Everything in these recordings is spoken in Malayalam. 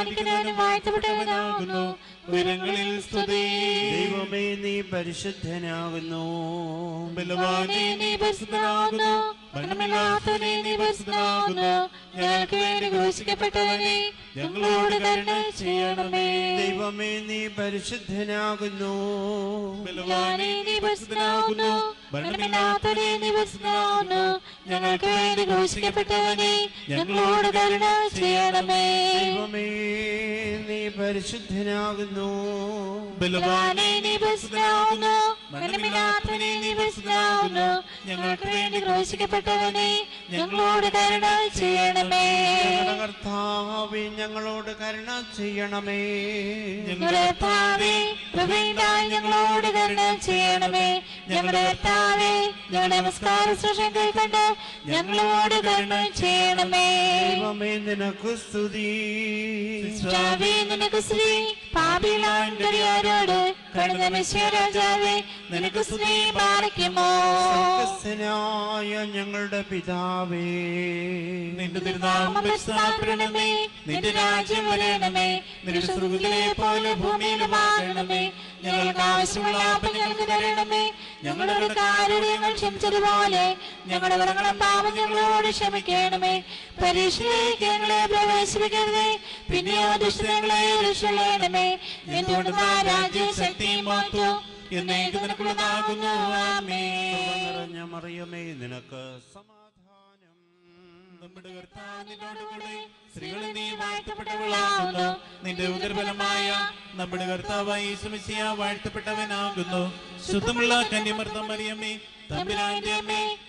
പരിപാലിക്കുന്നവനും വാഴ്ത്തപ്പെട്ടവനാകുന്നു. ഉയരങ്ങളിൽ സ്തുതി. ദൈവമേ നീ പരിശുദ്ധനാകുന്നു. ബലവാനെ നീ പരിശുദ്ധനാകുന്നു. മരണമില്ലാത്തവനെ നീ പരിശുദ്ധനാകുന്നു. ഞങ്ങൾക്ക് വേണ്ടി ഘോഷിക്കപ്പെട്ടവനെ ഞങ്ങളോട് തന്നെ ചെയ്യണമേ. ദൈവമേ നീ പരിശുദ്ധനാകുന്നു. നീ പരിശുദ്ധനാകുന്നു. മരണമില്ലാത്തവനെ നീ പരിശുദ്ധനാകുന്നു. ഞങ്ങൾക്ക് വേണ്ടി ഘോഷിക്കപ്പെട്ടവനെ ഞങ്ങളോട് കരുണ ചെയ്യണമേ. ദൈവമേ നീ പരിശുദ്ധനാകുന്നു. ബലവാനെ നീ പരിശുദ്ധനാകുന്നു. മരണമില്ലാത്തവനെ നീ പരിശുദ്ധനാകുന്നു. ഞങ്ങൾക്ക് വേണ്ടി ഘോഷിക്കപ്പെട്ടവനെ ഞങ്ങളോട് കരുണ ചെയ്യണമേ. ഞങ്ങളുടെ കർത്താവേ ഞങ്ങളോട് കരുണ ചെയ്യണമേ. ഞങ്ങളുടെ കർത്താവേ കൃപയുണ്ടായി ഞങ്ങളോട് കരുണ ചെയ്യണമേ. ഞങ്ങളുടെ കർത്താവേ ഞങ്ങളുടെ നമസ്കാര ശുശ്രൂഷ കൈക്കൊണ്ട് ഞങ്ങളോട് കരുണ ചെയ്യണമേ. ദൈവമേ നിനക്ക് സ്തുതി. സ്തുതിവേ നിനക്ക് സ്ത്രീ പാപിലാണ്ടറിയാരോട് കടന്ന മെസ്സിയ രാജാവേ നിനക്ക് സ്ത്രീ പാലിക്കുമോ ഞങ്ങളുടെ പിതാവേ. നിന്റെ തിരുനാമം പരിസ്ഥാപരണമേ നിന്റെ രാജ്യം വരണമേ നിന്റെ സ്വർഗത്തിലെ പോലെ ഭൂമിയിലുമാകണമേ ഞങ്ങൾക്ക് ആവശ്യമുള്ള ആപം ഞങ്ങൾക്ക് തരണമേ. ഞങ്ങളുടെ കാരുണ്യങ്ങൾ ക്ഷമിച്ചതുപോലെ ഞങ്ങളുടെ വരങ്ങളും പാപം ഞങ്ങളോട് ക്ഷമിക്കണമേ. പരീക്ഷയിലേക്ക് ഞങ്ങളെ പ്രവേശിപ്പിക്കരുതേ. പിന്നെയോ ദുഷ്ടങ്ങളെ രക്ഷണമേ എന്തുകൊണ്ട് രാജ്യം ശക്തിയും മാറ്റവും എന്നേക്ക് നിനക്കുള്ളതാകുന്നു. ആമേ നിറഞ്ഞ മറിയമേ നിനക്ക് സമാധാനം നമ്മുടെ നീ വാഴ്ത്തപ്പെട്ടവളാകുന്നു നിന്റെ ഉദർബലമായ നമ്മുടെ കർത്താവായി വാഴ്ത്തപ്പെട്ടവനാകുന്നു. ശുദ്ധമുള്ള കന്യമർദ്ദം മറിയമ്മേ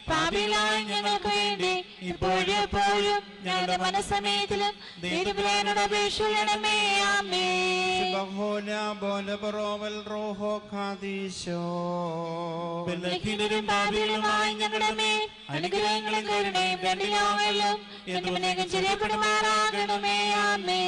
പാപികളായ ഞങ്ങൾക്ക് വേണ്ടി ഞങ്ങളുടെ മനസ്സമയത്തിലും ദൈവപുരാനോട് അപേക്ഷിക്കണമേ ആമേ. ബഹോല ബോല ബറോവൽ റോഹോ ഖാദീശോ. ബലഹീനരും പാപികളുമായി ഞങ്ങളുടെ മേൽ അനുഗ്രഹങ്ങളും കരുണയും രണ്ടിലോകങ്ങളിലും എന്നും ചെറിയപ്പെടുമാറാകണമേ ആമേ.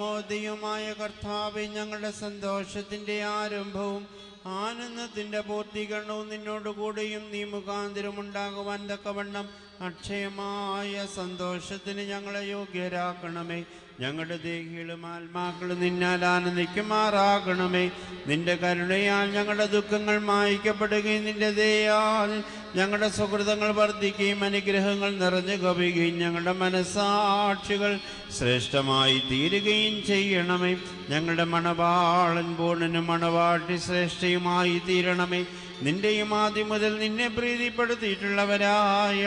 മോദിയുമായ കർത്താവെ ഞങ്ങളുടെ സന്തോഷത്തിന്റെ ആരംഭവും ആനന്ദത്തിന്റെ പൂർത്തീകരണവും നിന്നോട് കൂടിയും നീ മുഖാന്തരം ഉണ്ടാകുവാൻ തക്കവണ്ണം അക്ഷയമായ സന്തോഷത്തിന് ഞങ്ങളെ യോഗ്യരാക്കണമേ. ഞങ്ങളുടെ ദേഹികളും ആത്മാക്കളും നിന്നാൽ ആനന്ദിക്കുമാറാകണമേ. നിന്റെ കരുണയാൽ ഞങ്ങളുടെ ദുഃഖങ്ങൾ മായ്ക്കപ്പെടുകയും നിന്റെ ദയാൽ ഞങ്ങളുടെ സുഹൃതങ്ങൾ വർദ്ധിക്കുകയും അനുഗ്രഹങ്ങൾ നിറഞ്ഞു കവിയുകയും ഞങ്ങളുടെ മനസ്സാക്ഷികൾ ശ്രേഷ്ഠമായി തീരുകയും ചെയ്യണമേ. ഞങ്ങളുടെ മണവാളൻ പൂർണനും മണവാട്ടി ശ്രേഷ്ഠയുമായി തീരണമേ. നിന്റെയും ആദ്യം മുതൽ നിന്നെ പ്രീതിപ്പെടുത്തിയിട്ടുള്ളവരായ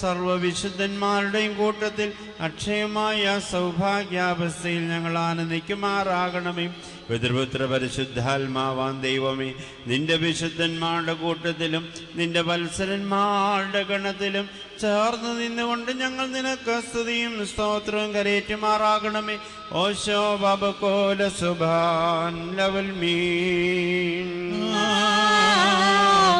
സർവവിശുദ്ധന്മാരുടെയും കൂട്ടത്തിൽ അക്ഷയമായ സൗഭാഗ്യാവസ്ഥയിൽ ഞങ്ങൾ ആനന്ദിക്കുമാറാകണമേ. പിതൃപുത്ര പരിശുദ്ധാത്മാവാൻ ദൈവമേ നിന്റെ വിശുദ്ധന്മാരുടെ കൂട്ടത്തിലും നിന്റെ വത്സരന്മാരുടെ ഗണത്തിലും ചേർന്ന് നിന്നുകൊണ്ട് ഞങ്ങൾ നിനക്ക് സ്തുതിയും സ്തോത്രവും കരയേറ്റുമാറാകണമേ. ഓശോ ബാബകോല സുഭാൻ ലവൽ മീൻ.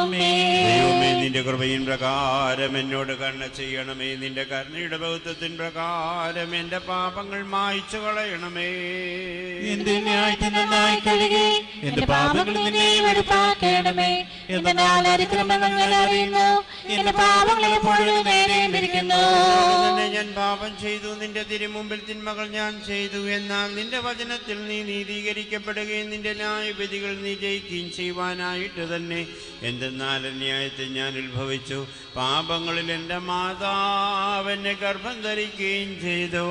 ദൈവമേ നിന്റെ കൃപയിൻ പ്രകാരം എന്നോട് കണ്ണ ചെയ്യണമേ. നിന്റെ കരുണയുടെ ബൗദ്ധത്തിൻ പ്രകാരം എന്റെ പാപങ്ങൾ മായ്ച്ചു കളയണമേ. എന്റെ ന്യായത്തിൽ നന്നായി കഴുകി എന്റെ പാപങ്ങൾ നിന്നെ വെടുപ്പാക്കണമേ എന്റെ നാലരിക്രമങ്ങൾ ഞാൻ അറിയുന്നു എന്റെ പാപങ്ങൾ എപ്പോഴും നേരേണ്ടിരിക്കുന്നു ഞാൻ പാപം ചെയ്തു നിന്റെ തിരുമുമ്പിൽ തിന്മകൾ ഞാൻ ചെയ്തു. എന്നാൽ നിന്റെ വചനത്തിൽ നീ നീതീകരിക്കപ്പെടുകയും നിന്റെ ന്യായവിധികൾ നീ ജയിക്കുകയും ചെയ്യുവാനായിട്ട് തന്നെ എന്തെന്നാൽ ന്യായത്തിൽ ഞാൻ ഉത്ഭവിച്ചു. പാപങ്ങളിൽ എന്റെ മാതാവിനെ ഗർഭം ധരിക്കുകയും ചെയ്തു.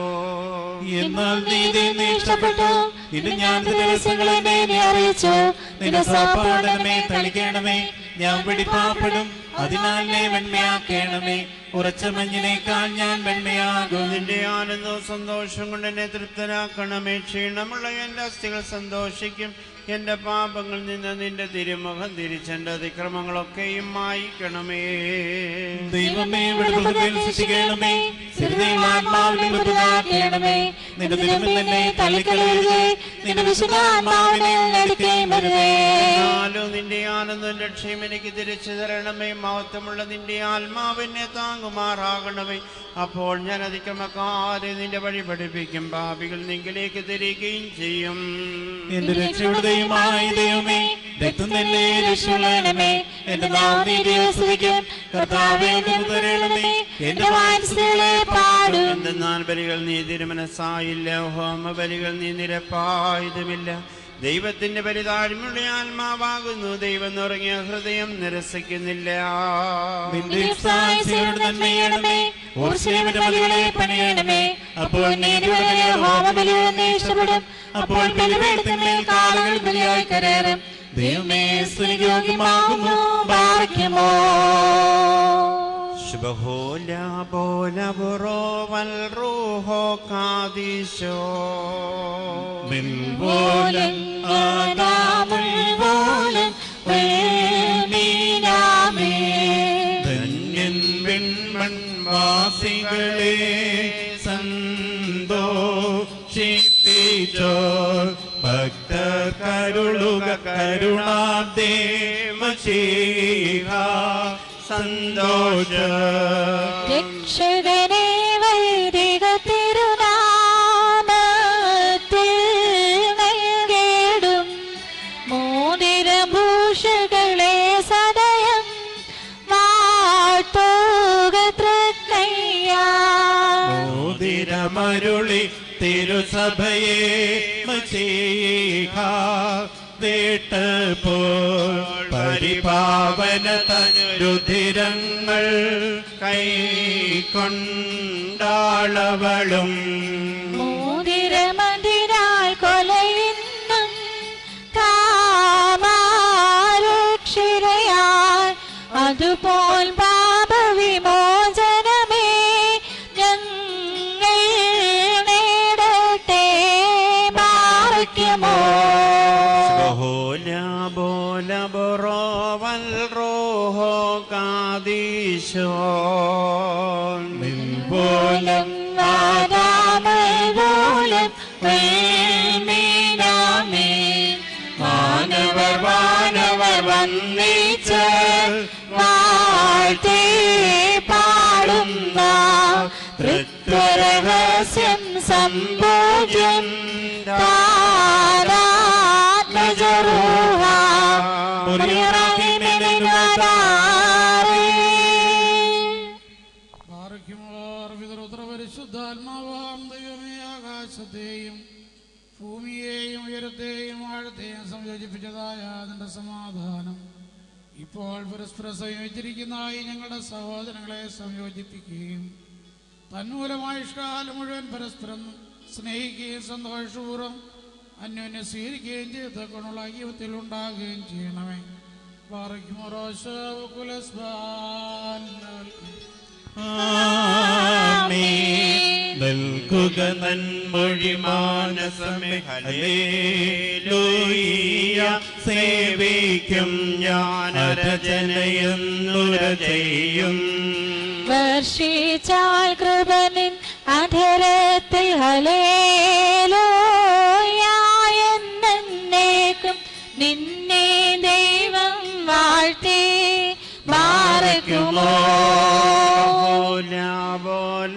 എന്നാൽ നീ ഇതിൽ ഇഷ്ടപ്പെട്ടു ഇത് ഞാൻ ദിവസങ്ങളെ അറിയിച്ചു. നിന്റെ സാപ്പാടനമേ തളിക്കണമേ. ഞാൻ വെടിപ്പാപ്പെടും അതിനാൽ നീ വെണ്മയാക്കണമേ. ഉറച്ച മഞ്ഞിനേക്കാൾ ഞാൻ വെണ്മയാകും. നിന്റെ ആനന്ദവും സന്തോഷം കൊണ്ട് എന്നെ തൃപ്തനാക്കണമേ. ക്ഷീണമുള്ള എന്റെ അസ്ഥികൾ സന്തോഷിക്കും. എന്റെ പാപങ്ങളിൽ നിന്ന് നിന്റെ തിരുമുഖം തിരിച്ചെന്റെ അതിക്രമങ്ങളൊക്കെയും മായിക്കണമേ. ദൈവമേ സൃഷ്ടിക്കണമേ. ആത്മാവിനെ നിന്റെ തിരുമ്പിൽ നിന്നെ തള്ളിക്കളയരുതേ. നിന്റെ വിശുദ്ധാത്മാവിനെ നടിക്കുകയും വരുതേ എന്നാലും നിന്റെ ആനന്ദം ലക്ഷ്യം എനിക്ക് തിരിച്ചു തരണമേ. മഹത്വമുള്ള നിന്റെ ആത്മാവിനെ താങ്ങുമാറാകണമേ. അപ്പോൾ ഞാൻ അതിക്രമക്കാരെ നിന്റെ വഴി പഠിപ്പിക്കും. ഭാവികൾ നിങ്കിലേക്ക് തിരികെയും ചെയ്യും. എന്റെ രക്ഷയുടെ ദൈവമായ ദൈവമേ രക്തം തന്നെ രക്ഷണമേ എന്റെ നാമം സ്തുതിക്കും കർത്താവേ നിർത്തരണമേ എന്റെ വാത്സല്യ പാടും. എന്തെന്നാൽ ബലികൾ നീ തിരുമനസായില്ല ഹോമ ബലികൾ നീ നിരപ്പായതുമില്ല. ദൈവത്തിന്റെ പരിതാഴ്മയുള്ള ആത്മാവാകുന്നു. ദൈവം നിറങ്ങിയ ഹൃദയം നിരസിക്കുന്നില്ല. അപ്പോൾ അപ്പോൾ ദൈവമേ കാളുകൾ ബലിയായി സുനിയോഗ്യമാകുന്നു ബാറയ്ക്കുമോ ശുഭഹോല ബോല ബുറോവൽ റൂഹോ കാദീശോ പോലും ആദാമുൽ പോലും വേണീനാമേ ധന്യൻ വെൺമൺവാസികളെ സന്തോഷിപ്പിച്ചോ. ഭക്തർ കരുളുക കരുണാദേവശീഹ സന്തോഷ. രക്ഷകനെ വൈദിക തിരുനാമത്തിൽ മോതിര മോതിരഭൂഷകളെ സദയം വാട്ടുക മരുളി മോതിരമരുളി തിരുസഭയെ മശീഖ വേട്ടപ്പോ പരിപാവന തരുധിരങ്ങൾ കൈ കൊണ്ടാളവളും മോതിരമതിരാൽ കാദീശോ പോലും ആദാമോലും വേമീനാമേ മാനവർ വാനവർ വന്നിച്ച് വാഴ്ത്തി പാടുന്ന തൃത്വരഹസ്യം സംഭോജ്യം താരാത്മജരൂഹ പാറയ്ക്കുമാർ ഉയരത്തെയും ആഴത്തെയും സംയോജിപ്പിച്ചതായ അതിന്റെ സമാധാനം. ഇപ്പോൾ പരസ്പരം സംയോജിച്ചിരിക്കുന്നതായി ഞങ്ങളുടെ സഹോദരങ്ങളെ സംയോജിപ്പിക്കുകയും തന്മൂലമായ ഇഷ്ടകാലം മുഴുവൻ പരസ്പരം സ്നേഹിക്കുകയും സന്തോഷപൂർവം അന്യോന്യം സ്വീകരിക്കുകയും ചെയ്തക്കൊണ്ടുള്ള ജീവിതത്തിൽ ഉണ്ടാകുകയും ചെയ്യണമേ. ആമേൻ. നൽകുക നന്മൊഴി മാനസമേ. ഹല്ലേലൂയ സേവിക്കും ചെയ്യും വർഷിച്ചാൽ കൃപനിൻ അധരത്തിൽ ഹലേലോയായെന്നേക്കും നിന്നെ ദൈവം വാഴ്ത്തി മാറയ്ക്കുമോ ബോല ബോല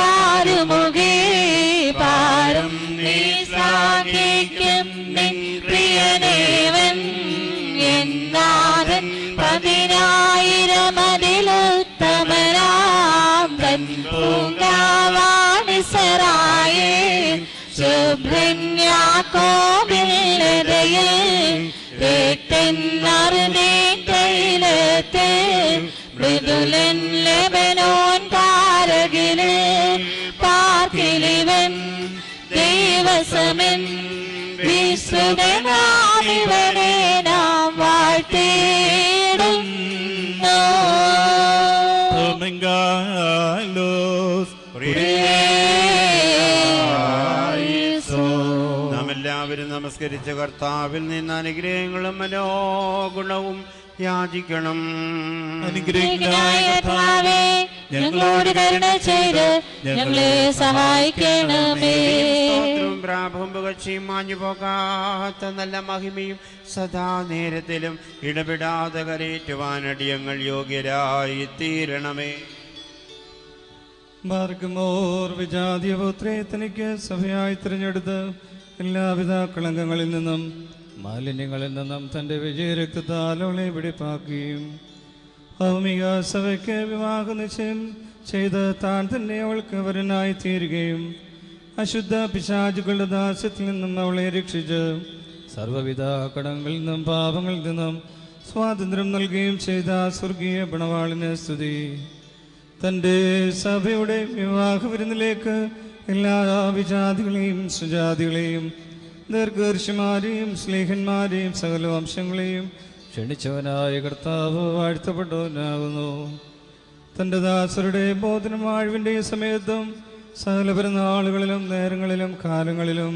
ശുഭ്രന്യാക്കോബില്ലതയിൽ തൈലത്തെ മൃദുലൻ ലബനോൻ കാരകിൽ പാർക്കിലിവൻ ദൈവസമൻ വിശ്രുതനാമിവനെ നാം വാഴ്ത്തിയിടുന്നു Domingalos എല്ലാവരും നമസ്കരിച്ച കർത്താവിൽ നിന്ന് അനുഗ്രഹങ്ങളും മനോഗുണവും യാചിക്കണം. അനുഗ്രഹിക്കനായ കർത്താവേ ഞങ്ങളോട് കരുണ ചെയ്ത് ഞങ്ങളെ സഹായിക്കണമേ. സ്തോത്രവും പ്രാപവും പുകഴ്ചയും മാഞ്ഞു പോകാത്ത നല്ല മഹിമയും സദാ നേരത്തിലും ഇടപെടാതെ കരയേറ്റുവാൻ അടിയങ്ങൾ യോഗ്യരായി തീരണമേ മാർഗമോർ വിജാതീയപുത്രേ തനിക്ക് സഭയായി തിരഞ്ഞെടുത്ത് എല്ലാവിധ കളങ്കങ്ങളിൽ നിന്നും മാലിന്യങ്ങളിൽ നിന്നും തന്റെ വിജയരക്തത്താലോളെ പിടിപ്പാക്കുകയും ഭൗമിക സഭയ്ക്ക് വിവാഹ നിശ്ചയം ചെയ്ത് താൻ തന്നെ അവൾക്ക് വരനായി തീരുകയും അശുദ്ധ പിശാചുകളുടെ ദാസ്യത്തിൽ നിന്നും അവളെ രക്ഷിച്ച് സർവവിധ കടങ്ങളിൽ നിന്നും പാപങ്ങളിൽ നിന്നും സ്വാതന്ത്ര്യം നൽകുകയും ചെയ്ത സ്വർഗീയ ഗുണവാളിന് സ്തുതി. തന്റെ സഭയുടെ വിവാഹ വിരുന്നിലേക്ക് എല്ലാ വിജാതികളെയും സുജാതികളെയും ദീർഘർഷിമാരെയും സ്നേഹന്മാരെയും സകല വംശങ്ങളെയും ക്ഷണിച്ചവനായ കർത്താവ് വാഴ്ത്തപ്പെട്ടവനാകുന്നു. തന്റെ ദാസരുടെ ബോധനം ആഴ്വിന്റെ സമയത്തും സകല പെരുന്നാളുകളിലും നേരങ്ങളിലും കാലങ്ങളിലും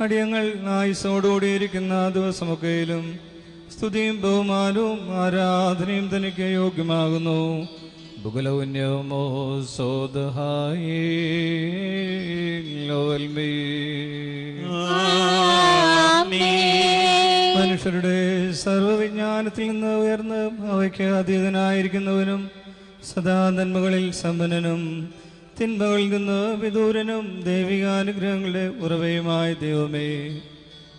അടിയങ്ങൾ ആയുസോടുകൂടിയിരിക്കുന്ന ദിവസമൊക്കെയിലും സ്തുതിയും ബഹുമാനവും ആരാധനയും തനിക്ക് യോഗ്യമാകുന്നു. ബുഗലൗന്യമോ സോദഹായി ലോൽമീ മനുഷ്യരുടെ സർവവിജ്ഞാനത്തിൽ നിന്ന് ഉയർന്ന് അവയ്ക്ക് അതീതനായിരിക്കുന്നവനും സദാ നന്മകളിൽ സമ്പന്നനും തിന്മകളിൽ നിന്ന് വിദൂരനും ദൈവികാനുഗ്രഹങ്ങളുടെ ഉറവയുമായ ദൈവമേ.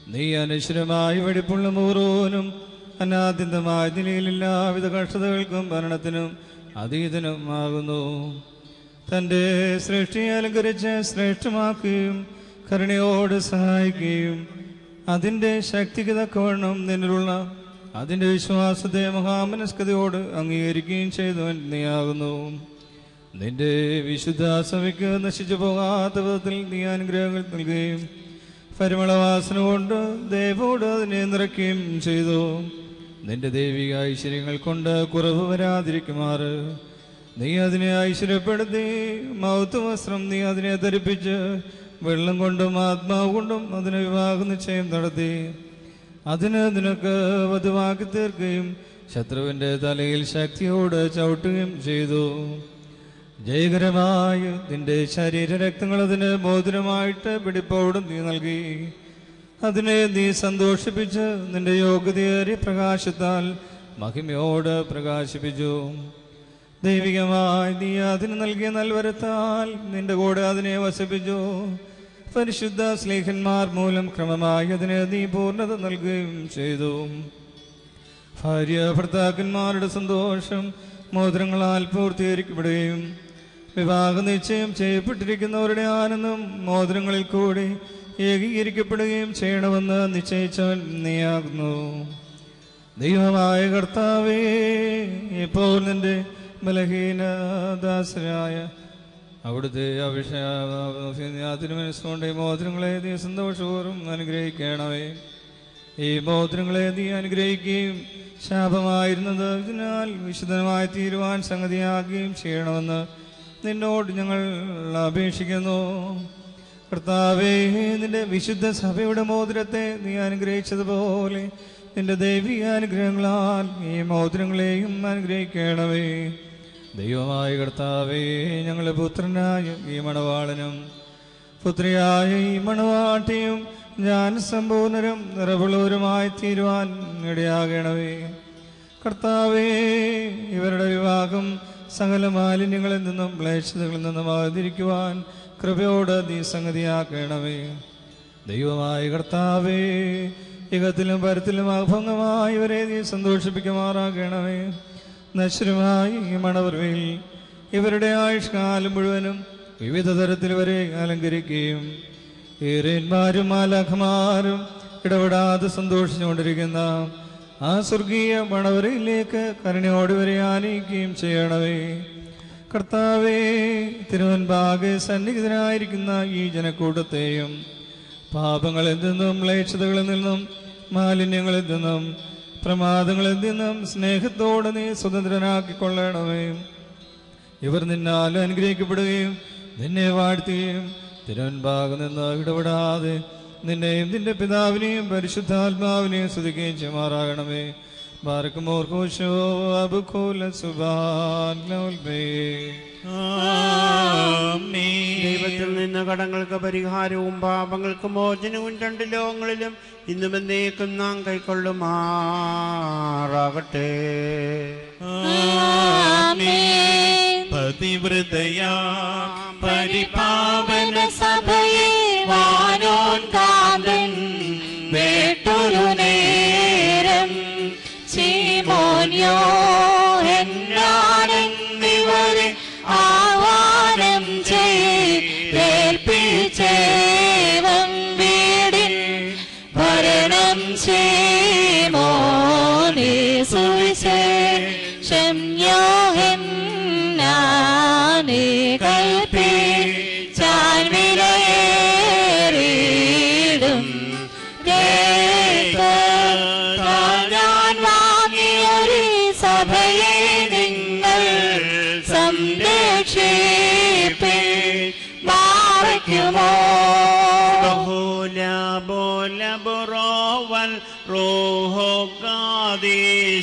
നീ അനശ്വരമായി വെടിപ്പുള്ള മൂറോനും അനാദ്യന്തമായ നിലയിലെല്ലാവിധ കഷ്ടതകൾക്കും ഭരണത്തിനും അതീതനുമാകുന്നു. തന്റെ സൃഷ്ടി അലങ്കരിച്ച് ശ്രേഷ്ഠമാക്കുകയും കരുണയോട് സഹായിക്കുകയും അതിന്റെ ശക്തിക്ക് തക്കവണ്ണം നിന്നിലുള്ള അതിന്റെ വിശ്വാസത്തെ മഹാമനസ്കതയോട് അംഗീകരിക്കുകയും ചെയ്തവൻ നീയാകുന്നു. നിന്റെ വിശുദ്ധ സഭയ്ക്ക് നശിച്ചു പോകാത്ത വിധത്തിൽ നീ അനുഗ്രഹങ്ങൾ നൽകുകയും പരിമളവാസന കൊണ്ട് ദേവോട് അതിനെ നിറയ്ക്കുകയും ചെയ്തു. നിന്റെ ദൈവിക ഐശ്വര്യങ്ങൾ കൊണ്ട് കുറവ് വരാതിരിക്കുമാറ്. നീ അതിനെ ഐശ്വര്യപ്പെടുത്തി മൗത്ത് വസ്ത്രം നീ അതിനെ ധരിപ്പിച്ച് വെള്ളം കൊണ്ടും ആത്മാവ് കൊണ്ടും അതിന് വിവാഹ നിശ്ചയം നടത്തി. അതിന് നിനക്ക് വധുവാക്കി തീർക്കുകയും ശത്രുവിന്റെ തലയിൽ ശക്തിയോട് ചവിട്ടുകയും ചെയ്തു. ജയകരമായ നിന്റെ ശരീരരക്തങ്ങൾ അതിന് മോതിരമായിട്ട് പിടിപ്പോടും നീ നൽകി. അതിനെ നീ സന്തോഷിപ്പിച്ച് നിന്റെ യോഗ്യതയേറിയ പ്രകാശത്താൽ മഹിമയോട് പ്രകാശിപ്പിച്ചു. ദൈവികമായി നീ അതിന് നൽകിയ നൽവരത്താൽ നിന്റെ കൂടെ അതിനെ വസിപ്പിച്ചു. പരിശുദ്ധ സ്നേഹന്മാർ മൂലം ക്രമമായി അതിനെ നീ പൂർണത നൽകുകയും ചെയ്തു. ഭാര്യ ഭർത്താക്കന്മാരുടെ സന്തോഷം മോതിരങ്ങളാൽ പൂർത്തീകരിക്കപ്പെടുകയും വിവാഹ നിശ്ചയം ചെയ്യപ്പെട്ടിരിക്കുന്നവരുടെ ആനന്ദം മോതിരങ്ങളിൽ കൂടി ഏകീകരിക്കപ്പെടുകയും ചെയ്യണമെന്ന് നിശ്ചയിച്ചവൻ നീയാകുന്നു. ദൈവമായ കർത്താവേ ഇപ്പോൾ നിന്റെ ബലഹീനദാസരായ അവിടുത്തെ അഭിഷേകത്തിന് മനസ്സുകൊണ്ട് ഈ മോതിരങ്ങളെ നീ സന്തോഷപൂർവം അനുഗ്രഹിക്കണമേ. ഈ മോതിരങ്ങളെ നീ അനുഗ്രഹിക്കുകയും ശാപമായിരുന്നത് ഇതിനാൽ വിശുദ്ധമായി തീരുവാൻ സംഗതിയാകുകയും ചെയ്യണമെന്ന് നിന്നോട് ഞങ്ങൾ അപേക്ഷിക്കുന്നു. കർത്താവേ നിന്റെ വിശുദ്ധ സഭയുടെ മോതിരത്തെ നീ അനുഗ്രഹിച്ചതുപോലെ നിന്റെ ദൈവിക അനുഗ്രഹങ്ങളാൽ ഈ മോതിരങ്ങളെയും അനുഗ്രഹിക്കണമേ. ദൈവമായ കർത്താവേ ഞങ്ങളുടെ പുത്രനായ ഈ മണവാളനും പുത്രിയായ ഈ മണവാട്ടിയും ഞാൻ സമ്പൂർണരും നിറവുള്ളവരുമായി തീരുവാൻ ഇടയാകണമേ. കർത്താവേ ഇവരുടെ വിവാഹം സകല മാലിന്യങ്ങളിൽ നിന്നും ക്ലേശതകളിൽ നിന്നും ആതിരിക്കുവാൻ കൃപയോട് നീ സംഗതിയാക്കണമേ. ദൈവമായ കർത്താവേ യുഗത്തിലും പരത്തിലും അഭംഗമായി ഇവരെ നീ സന്തോഷിപ്പിക്കുമാറാകണമേ നശ്വരമായി ഈ മണവർവയിൽ ഇവരുടെ ആയുഷ്കാലം മുഴുവനും വിവിധ തരത്തിൽ ഇവരെ അലങ്കരിക്കുകയും ഈറേന്മാരും മാലാഖമാരും ഇടപെടാതെ സന്തോഷിച്ചുകൊണ്ടിരിക്കുന്ന ആ സ്വർഗീയ മണവരയിലേക്ക് കരുണയോട് വരെ ആനയിക്കുകയും ചെയ്യണമേ. കർത്താവേ തിരുവൻപാകെ സന്നിഹിതനായിരിക്കുന്ന ഈ ജനക്കൂട്ടത്തെയും പാപങ്ങളിൽ നിന്നും മ്ലേച്ഛതകളിൽ നിന്നും മാലിന്യങ്ങളിൽ നിന്നും പ്രമാദങ്ങളിൽ നിന്നും സ്നേഹത്തോടെ നീ സ്വതന്ത്രനാക്കിക്കൊള്ളണമേ. ഇവർ നിന്നാൽ അനുഗ്രഹിക്കപ്പെടുകയും നിന്നെ വാഴ്ത്തുകയും തിരുവൻഭാഗം നിന്ന് ഇടപെടാതെ നിന്നെയും നിന്റെ പിതാവിനെയും പരിശുദ്ധാത്മാവിനെയും സ്തുതിക്കുകയും ചെയ്യുമാറാകണമേ. ബാരക്കുമോർ കോശോ അബുഖോല سبحان ദൈവത്തിൽ നിന്ന് കടങ്ങൾക്ക് പരിഹാരവും പാപങ്ങൾക്ക് മോചനവും രണ്ട് ലോകങ്ങളിലും ഇന്നും എന്നേക്കും നാം കൈക്കൊള്ളുമാറാകട്ടെ. പതിവൃതയാ പരിപാവന സഭയെ വാനോൻ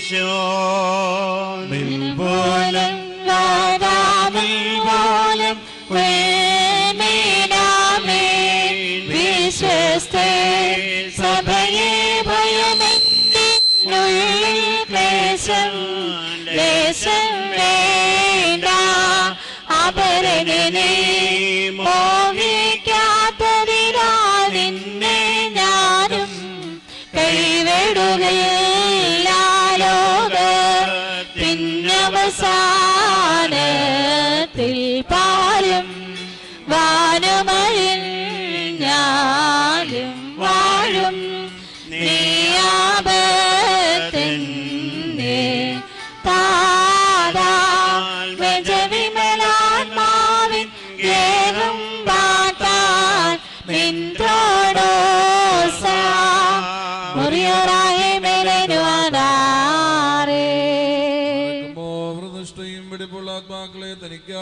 കാദീശോ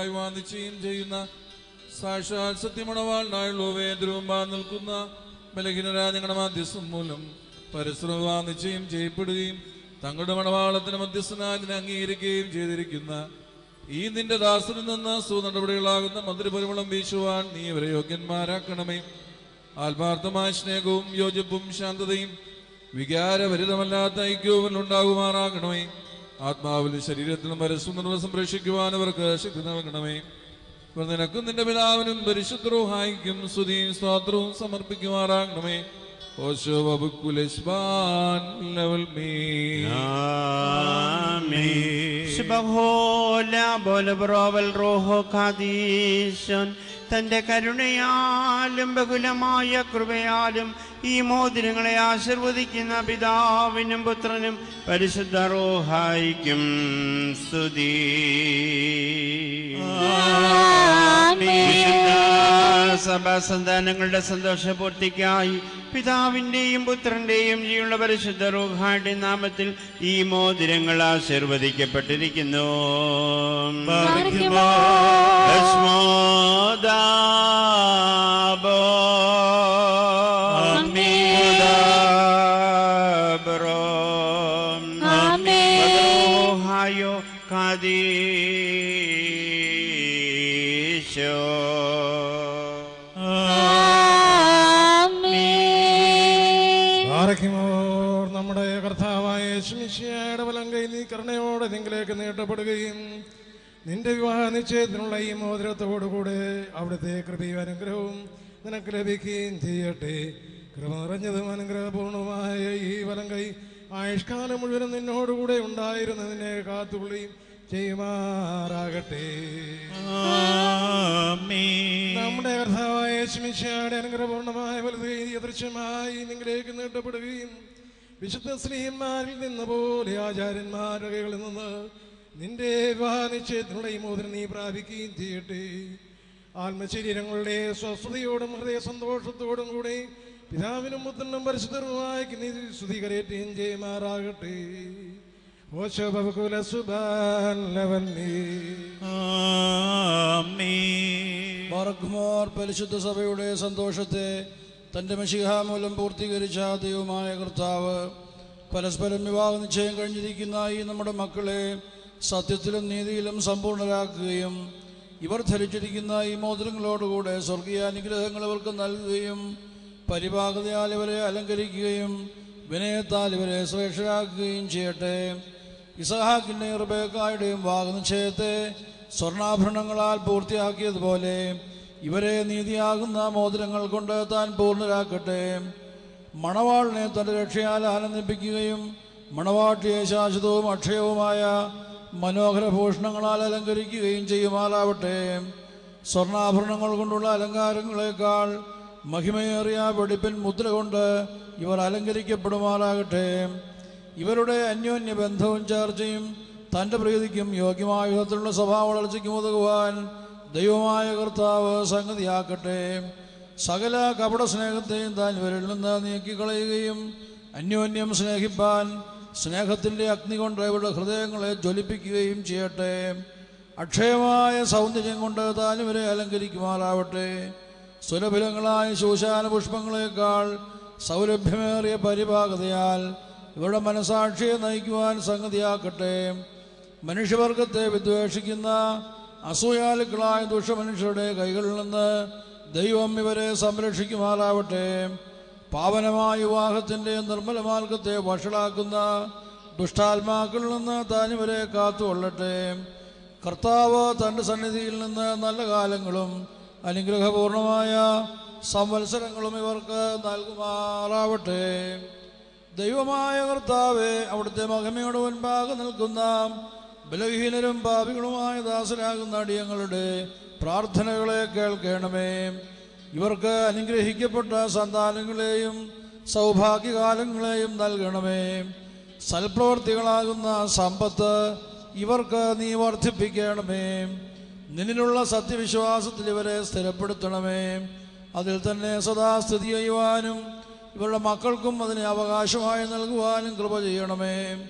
ആത്മാക്കളെ വാദിച്ചുകയും ചെയ്യുന്ന സാക്ഷാൽ സത്യമണവാളിനായുള്ള തിരുവമ്പാ നിൽക്കുന്ന ബലഹീനരായ ഞങ്ങളുടെ മധ്യസ്ഥം മൂലം പരസ്പരം വാദിച്ചുകയും ചെയ്യപ്പെടുകയും തങ്ങളുടെ മണവാളത്തിന് മധ്യസ്ഥനായി ഇതിനെ അംഗീകരിക്കുകയും ചെയ്തിരിക്കുന്ന ഈ നിന്റെ ദാസനിൽ നിന്ന് സുനടപടികളാകുന്ന മന്ത്രിപരിമളം വീശുവാൻ നീ ഇവരെ യോഗ്യന്മാരാക്കണമേ. ആത്മാർത്ഥമായ സ്നേഹവും യോജിപ്പും ശാന്തതയും വികാരഭരിതമല്ലാത്ത ഐക്യവും ഉണ്ടാകുമാറാകണമേ. ആത്മാവിലും ശരീരത്തിലും പരസ്പരം സംരക്ഷിക്കുവാൻ അവർക്ക് ശക്തി നൽകണമേ. ഇവർ നിനക്കും നിന്റെ പിതാവിനും പരിശുദ്ധവും സ്തുതിയും സ്വാത്രവും സമർപ്പിക്കുമാറാകണമേ. ഓശോ ബബുക്കുലസ്ബാൻ ലവൽ മീ ശുഭഹോല ബോലബ്രോവൽ റോഹോ ഖാദീശൻ. തന്റെ കരുണയാലും ബഹുലമായ കൃപയാലും ഈ മോതിരങ്ങളെ ആശീർവദിക്കുന്ന പിതാവിനും പുത്രനും പരിശുദ്ധ റോഹായിക്കും സ്തുതി. വിശുദ്ധ സഭാസന്താനങ്ങളുടെ സന്തോഷപൂർത്തിക്കായി പിതാവിന്റെയും പുത്രന്റെയും ജീവനുള്ള പരിശുദ്ധ റോഹായുടെ നാമത്തിൽ ഈ മോതിരങ്ങൾ ആശീർവദിക്കപ്പെട്ടിരിക്കുന്നു ഭസ്മോദാബോ നീട്ടപ്പെടുകയും നിന്റെ വിവാഹ നിശ്ചയത്തിനുള്ള ഈ മോതിരത്തോടുകൂടെ അവിടുത്തെ കൃപയും അനുഗ്രഹവും നിനക്ക് ലഭിക്കുകയും ചെയ്യട്ടെ. കൃപ നിറഞ്ഞതും അനുഗ്രഹപൂർണവുമായ ഈ വലം കൈ ആയുഷ്കാലം മുഴുവനും നിന്നോടുകൂടെ ഉണ്ടായിരുന്ന നിന്നെ കാത്തുകൊള്ളുകയും ചെയ്യുമാറാകട്ടെ. നമ്മുടെ കർത്താവായ ശ്മിഷയുടെ അനുഗ്രഹപൂർണമായ വലുത് അദൃശ്യമായി നിങ്ങളിലേക്ക് നീട്ടപ്പെടുകയും വിശുദ്ധ സ്ത്രീയന്മാരിൽ നിന്ന് പോലെ ആചാര്യന്മാരുടെ കൈകളിൽ നിന്ന് നിന്റെ വിവാഹ നിശ്ചയത്തിനുള്ള ഈ മോതിരം നീ പ്രാപിക്കുകയും ചെയ്യട്ടെ. ആത്മശരീരങ്ങളുടെ സ്വസ്ഥതയോടും ഹൃദയ സന്തോഷത്തോടും കൂടെ പിതാവിനും പുത്രനും പരിശുദ്ധരുമായി നീ സ്തുതികരേറ്റുകയും ചെയ്യുമാറാകട്ടെ. പരിശുദ്ധ സഭയുടെ സന്തോഷത്തെ തന്റെ മഷിഹ മൂലം പൂർത്തീകരിച്ച ദൈവമായ കർത്താവ് പരസ്പരം വിവാഹ നിശ്ചയം കഴിഞ്ഞിരിക്കുന്ന ഈ നമ്മുടെ മക്കളെ സത്യത്തിലും നീതിയിലും സമ്പൂർണരാക്കുകയും ഇവർ ധരിച്ചിരിക്കുന്ന ഈ മോതിരങ്ങളോടുകൂടെ സ്വർഗീയ അനുഗ്രഹങ്ങൾ ഇവർക്ക് നൽകുകയും പരിപാകതയാൽ ഇവരെ അലങ്കരിക്കുകയും വിനയത്താൽ ഇവരെ ശ്രേഷ്ഠരാക്കുകയും ചെയ്യട്ടെ. ഇസഹാക്കിന്റെയും റുബേക്കായുടെയും വാഗ്നിശ്ചയത്തെ സ്വർണാഭരണങ്ങളാൽ പൂർത്തിയാക്കിയതുപോലെ ഇവരെ നീതിയാകുന്ന മോതിരങ്ങൾ കൊണ്ട് താൻ പൂർണരാക്കട്ടെ. മണവാളിനെ തന്റെ രക്ഷയാൽ ആനന്ദിപ്പിക്കുകയും മണവാട്ടിയെ ശാശ്വതവും അക്ഷയവുമായ മനോഹര ഭൂഷണങ്ങളാൽ അലങ്കരിക്കുകയും ചെയ്യുമാറാവട്ടെ. സ്വർണാഭരണങ്ങൾ കൊണ്ടുള്ള അലങ്കാരങ്ങളെക്കാൾ മഹിമയേറിയ വെടിപ്പിൻ മുദ്ര കൊണ്ട് ഇവർ അലങ്കരിക്കപ്പെടുമാറാകട്ടെ. ഇവരുടെ അന്യോന്യ ബന്ധവും ചർച്ചയും തന്റെ പ്രീതിക്കും യോഗ്യമായ വിധത്തിലുള്ള സ്വഭാവ വളർച്ചയ്ക്കും ഉതകുവാൻ ദൈവമായ കർത്താവ് സംഗതിയാക്കട്ടെ. സകല കപട സ്നേഹത്തെയും താൻ ഇവരിൽ നിന്ന് നീക്കിക്കളയുകയും അന്യോന്യം സ്നേഹിപ്പാൻ സ്നേഹത്തിന്റെ അഗ്നി കൊണ്ട് ഇവരുടെ ഹൃദയങ്ങളെ ജ്വലിപ്പിക്കുകയും ചെയ്യട്ടെ. അക്ഷയമായ സൗന്ദര്യം കൊണ്ട് താൻ ഇവരെ അലങ്കരിക്കുമാറാവട്ടെ. സുലഭിലങ്ങളായ ശൂശാന പുഷ്പങ്ങളെക്കാൾ സൗരഭ്യമേറിയ പരിപാകതയാൽ ഇവരുടെ മനസാക്ഷിയെ നയിക്കുവാൻ സംഗതിയാക്കട്ടെ. മനുഷ്യവർഗത്തെ വിദ്വേഷിക്കുന്ന അസൂയാലുക്കളായ ദുഷ്ടമനുഷ്യരുടെ കൈകളിൽ നിന്ന് ദൈവം ഇവരെ സംരക്ഷിക്കുമാറാവട്ടെ. പാവനമായ വിവാഹത്തിന്റെ നിർമ്മലമാർഗത്തെ വഷളാക്കുന്ന ദുഷ്ടാത്മാക്കളിൽ നിന്ന് താനിവരെ കാത്തുകൊള്ളട്ടെ. കർത്താവ് തന്റെ സന്നിധിയിൽ നിന്ന് നല്ല കാലങ്ങളും അനുഗ്രഹപൂർണമായ സംവത്സരങ്ങളും ഇവർക്ക് നൽകുമാറാവട്ടെ. ദൈവമായ കർത്താവെ അവിടുത്തെ മഹിമയുടെ മുൻപാകെ നിൽക്കുന്ന ബലഹീനരും പാപികളുമായ ദാസരാകുന്ന അടിയങ്ങളുടെ പ്രാർത്ഥനകളെ കേൾക്കണമേ. ഇവർക്ക് അനുഗ്രഹിക്കപ്പെട്ട സന്താനങ്ങളെയും സൗഭാഗ്യകാലങ്ങളെയും നൽകണമേ. സൽപ്രവർത്തികളാകുന്ന സമ്പത്ത് ഇവർക്ക് നീ വർദ്ധിപ്പിക്കണമേ. നിന്നിലുള്ള സത്യവിശ്വാസത്തിൽ ഇവരെ സ്ഥിരപ്പെടുത്തണമേ. അതിൽ തന്നെ സദാ സ്ഥിതി ചെയ്യുവാനും ഇവരുടെ മക്കൾക്കും അതിനെ അവകാശമായി നൽകുവാനും കൃപ ചെയ്യണമേ.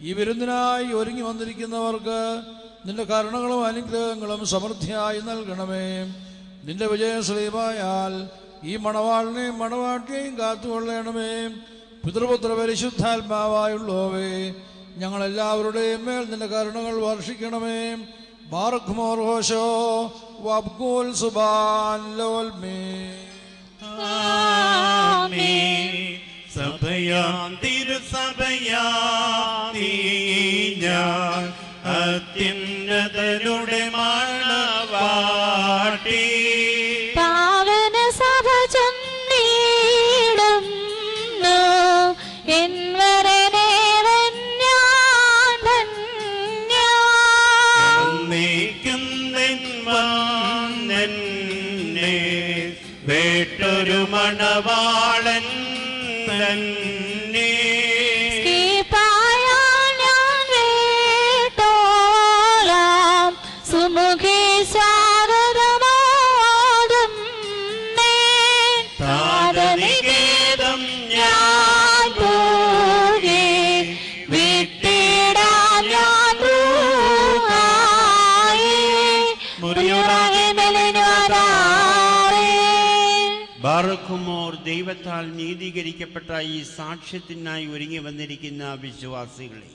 ഈ വിരുന്നിനായി ഒരുങ്ങി വന്നിരിക്കുന്നവർക്ക് നിന്റെ കരുണകളും അനുഗ്രഹങ്ങളും സമൃദ്ധിയായി നൽകണമേ. നിന്റെ വിജയം വിജയശ്രീമായാൽ ഈ മണവാളിനെയും മണവാട്ടിയെയും കാത്തുകൊള്ളണമേ. പിതൃപുത്ര പരിശുദ്ധാത്മാവായുള്ളോവേ ഞങ്ങളെല്ലാവരുടെയും മേൽ നിന്റെ കരുണകൾ വർഷിക്കണമേ. ബാറഖ്മോർഹോശോ വബ്കൂൽ സുബാൻ ലോൽമേ തിരുസഭയാം അത്യുന്നതരുടെ മണവാട്ടി പാവന സഭ ചൊന്നിടുന്നു. എന്വരനേവൻ ദൈവത്താൽ നീതീകരിക്കപ്പെട്ട ഈ സാക്ഷ്യത്തിനായി ഒരുങ്ങി വന്നിരിക്കുന്ന വിശ്വാസികളെ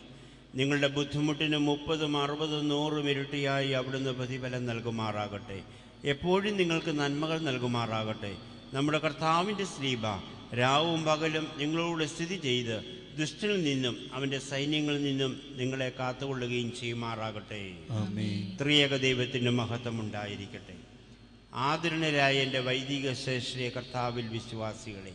നിങ്ങളുടെ ബുദ്ധിമുട്ടിന് മുപ്പതും അറുപതും നൂറും ഇരട്ടിയായി അവിടുന്ന് പ്രതിഫലം നൽകുമാറാകട്ടെ. എപ്പോഴും നിങ്ങൾക്ക് നന്മകൾ നൽകുമാറാകട്ടെ. നമ്മുടെ കർത്താവിന്റെ സ്ലീബ രാവും പകലും നിങ്ങളോട് സ്ഥിതി ചെയ്ത് ദുഷ്ടനിൽ നിന്നും അവന്റെ സൈന്യങ്ങളിൽ നിന്നും നിങ്ങളെ കാത്തുകൊള്ളുകയും ചെയ്യുമാറാകട്ടെ. ത്രിയേക ദൈവത്തിന്റെ മഹത്വം ഉണ്ടായിരിക്കട്ടെ. ആദരണരായ എന്റെ വൈദിക ശ്രേഷ്ഠ കർത്താവിൽ വിശ്വാസികളെ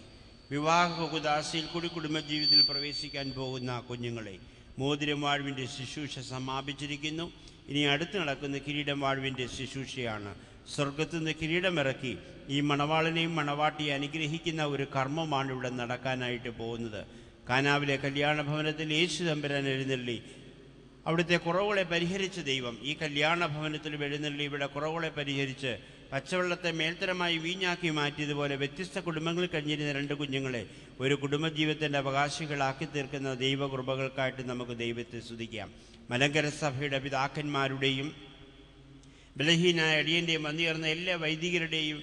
വിവാഹ കുദാശയിൽ കൂടി കുടുംബജീവിതത്തിൽ പ്രവേശിക്കാൻ പോകുന്ന കുഞ്ഞുങ്ങളെ മോതിരം വാഴ്വിന്റെ ശുശ്രൂഷ സമാപിച്ചിരിക്കുന്നു. ഇനി അടുത്ത് നടക്കുന്ന കിരീടം വാഴ്വിന്റെ ശുശ്രൂഷയാണ്. സ്വർഗത്തു നിന്ന് കിരീടമിറക്കി ഈ മണവാളനെയും മണവാട്ടിയെ അനുഗ്രഹിക്കുന്ന ഒരു കർമ്മമാണ് ഇവിടെ നടക്കാനായിട്ട് പോകുന്നത്. കാനാവിലെ കല്യാണ ഭവനത്തിൽ യേശു തമ്പരാൻ എഴുന്നള്ളി. അവിടുത്തെ കുറവുകളെ പരിഹരിച്ച ദൈവം ഈ കല്യാണ ഭവനത്തിൽ എഴുന്നള്ളി. ഇവിടെ കുറവുകളെ പരിഹരിച്ച് പച്ചവെള്ളത്തെ മേൽത്തരമായി വീഞ്ഞാക്കി മാറ്റിയതുപോലെ വ്യത്യസ്ത കുടുംബങ്ങളിൽ കഴിഞ്ഞിരുന്ന രണ്ട് കുഞ്ഞുങ്ങളെ ഒരു കുടുംബജീവിതത്തിന്റെ അവകാശികളാക്കി തീർക്കുന്ന ദൈവകൃപകൾക്കായിട്ട് നമുക്ക് ദൈവത്തെ സ്തുതിക്കാം. മലങ്കര സഭയുടെ പിതാക്കന്മാരുടെയും ബലഹീനായ അടിയന്റെയും വന്നുയർന്ന എല്ലാ വൈദികരുടെയും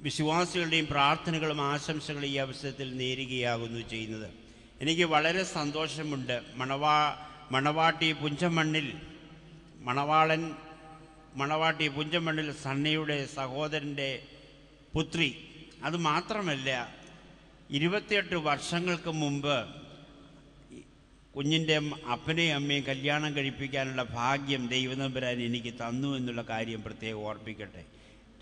വിശ്വാസികളുടെയും പ്രാർത്ഥനകളും ആശംസകളും ഈ അവസരത്തിൽ നേരുകയാകുന്നു ചെയ്യുന്നത്. എനിക്ക് വളരെ സന്തോഷമുണ്ട്. മണവാ മണവാട്ടി പുഞ്ചമണ്ണിൽ മണവാളൻ മണവാട്ടി പുഞ്ചമണ്ണിൽ സണ്ണിയുടെ സഹോദരന്റെ പുത്രി. അത് മാത്രമല്ല ഇരുപത്തിയെട്ട് വർഷങ്ങൾക്ക് മുമ്പ് കുഞ്ഞിന്റെ അപ്പനെയും അമ്മയും കല്യാണം കഴിപ്പിക്കാനുള്ള ഭാഗ്യം ദൈവനമ്പരാൻ എനിക്ക് തന്നു എന്നുള്ള കാര്യം പ്രത്യേകം ഓർപ്പിക്കട്ടെ.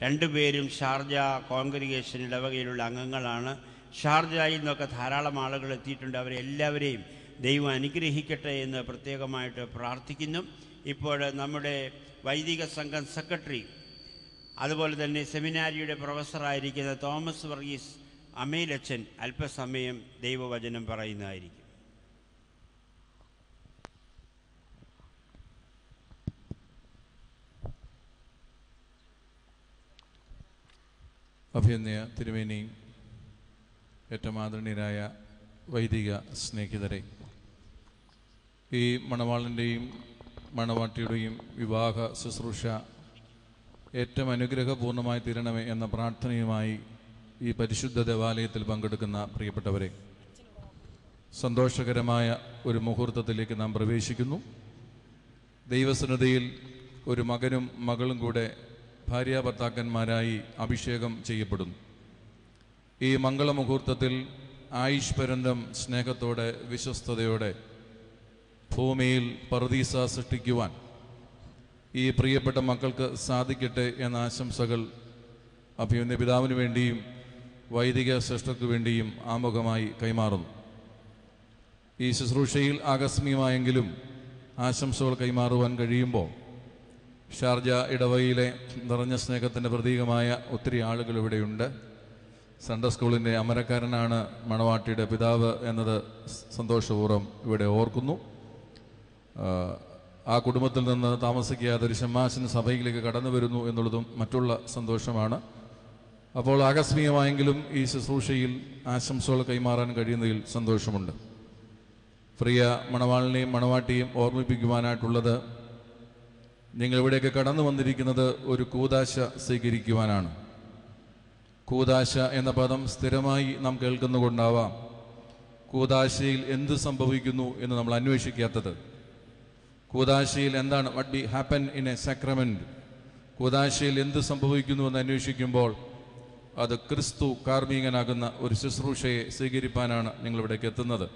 രണ്ടുപേരും ഷാർജ കോൺഗ്രിഗേഷൻ ഇടവകയിലുള്ള അംഗങ്ങളാണ്. ഷാർജയിൽ നിന്നൊക്കെ ധാരാളം ആളുകൾ എത്തിയിട്ടുണ്ട്. അവരെല്ലാവരെയും ദൈവം അനുഗ്രഹിക്കട്ടെ എന്ന് പ്രത്യേകമായിട്ട് പ്രാർത്ഥിക്കുന്നു. ഇപ്പോൾ നമ്മുടെ വൈദിക സംഘം സെക്രട്ടറി അതുപോലെ തന്നെ സെമിനാരിയുടെ പ്രൊഫസറായിരിക്കുന്ന തോമസ് വർഗീസ് അമേലച്ചൻ അല്പസമയം ദൈവവചനം പറയുന്നതായിരിക്കും. അഭിനന്ദയ തിരുമേനി ഏറ്റവും ആദരണീയരായ വൈദിക സ്നേഹിതരെ ഈ മണവാളന്റെയും മണവാട്ടിയുടെയും വിവാഹ ശുശ്രൂഷ ഏറ്റവും അനുഗ്രഹപൂർണമായി തീരണമേ എന്ന പ്രാർത്ഥനയുമായി ഈ പരിശുദ്ധ ദേവാലയത്തിൽ പങ്കെടുക്കുന്ന പ്രിയപ്പെട്ടവരെ സന്തോഷകരമായ ഒരു മുഹൂർത്തത്തിലേക്ക് നാം പ്രവേശിക്കുന്നു. ദൈവസന്നതയിൽ ഒരു മകനും മകളും കൂടെ ഭാര്യാഭർത്താക്കന്മാരായി അഭിഷേകം ചെയ്യപ്പെടുന്നു. ഈ മംഗളമുഹൂർത്തത്തിൽ ആയുഷ് പരന്തം സ്നേഹത്തോടെ വിശ്വസ്തയോടെ ഭൂമിയിൽ പറുദീസ സൃഷ്ടിക്കുവാൻ ഈ പ്രിയപ്പെട്ട മക്കൾക്ക് സാധിക്കട്ടെ എന്ന ആശംസകൾ അഭിമന്യ പിതാവിന് വേണ്ടിയും വൈദിക ശ്രേഷ്ഠർക്ക് വേണ്ടിയും ആമുഖമായി കൈമാറുന്നു. ഈ ശുശ്രൂഷയിൽ ആകസ്മികമായെങ്കിലും ആശംസകൾ കൈമാറുവാൻ കഴിയുമ്പോൾ ഷാർജ ഇടവയിലെ നിറഞ്ഞ സ്നേഹത്തിന്റെ പ്രതീകമായ ഒത്തിരി ആളുകൾ ഇവിടെയുണ്ട്. സൺഡേ സ്കൂളിന്റെ അമരക്കാരനാണ് മണവാട്ടിയുടെ പിതാവ് എന്നത് സന്തോഷപൂർവം ഇവിടെ ഓർക്കുന്നു. ആ, കുടുംബത്തിൽ നിന്ന് താമസിക്കാതെ ഒരു ഷമ്മാശൻ സഭയിലേക്ക് കടന്നു വരുന്നു എന്നുള്ളതും മറ്റുള്ള സന്തോഷമാണ്. അപ്പോൾ ആകസ്മികമായെങ്കിലും ഈ ശുശ്രൂഷയിൽ ആശംസകൾ കൈമാറാൻ കഴിയുന്നതിൽ സന്തോഷമുണ്ട്. പ്രിയ മണവാളിനെയും മണവാട്ടിയും ഓർമ്മിപ്പിക്കുവാനായിട്ടുള്ളത് നിങ്ങൾ ഇവിടെയൊക്കെ കടന്നു വന്നിരിക്കുന്നത് ഒരു കൂതാശ സ്വീകരിക്കുവാനാണ്. കൂതാശ എന്ന പദം സ്ഥിരമായി നാം കേൾക്കുന്നുകൊണ്ടാവാം കൂതാശയിൽ എന്ത് സംഭവിക്കുന്നു എന്ന് നമ്മൾ അന്വേഷിക്കാത്തത്. കൂതാശയിൽ എന്താണ്? What be happen in a sacrament കൂതാശയിൽ എന്ത് സംഭവിക്കുന്നു എന്ന് അന്വേഷിക്കുമ്പോൾ അത് ക്രിസ്തു കാർമ്മികനാകുന്ന ഒരു ശുശ്രൂഷയെ സ്വീകരിപ്പാനാണ് നിങ്ങളിവിടേക്ക് എത്തുന്നത്.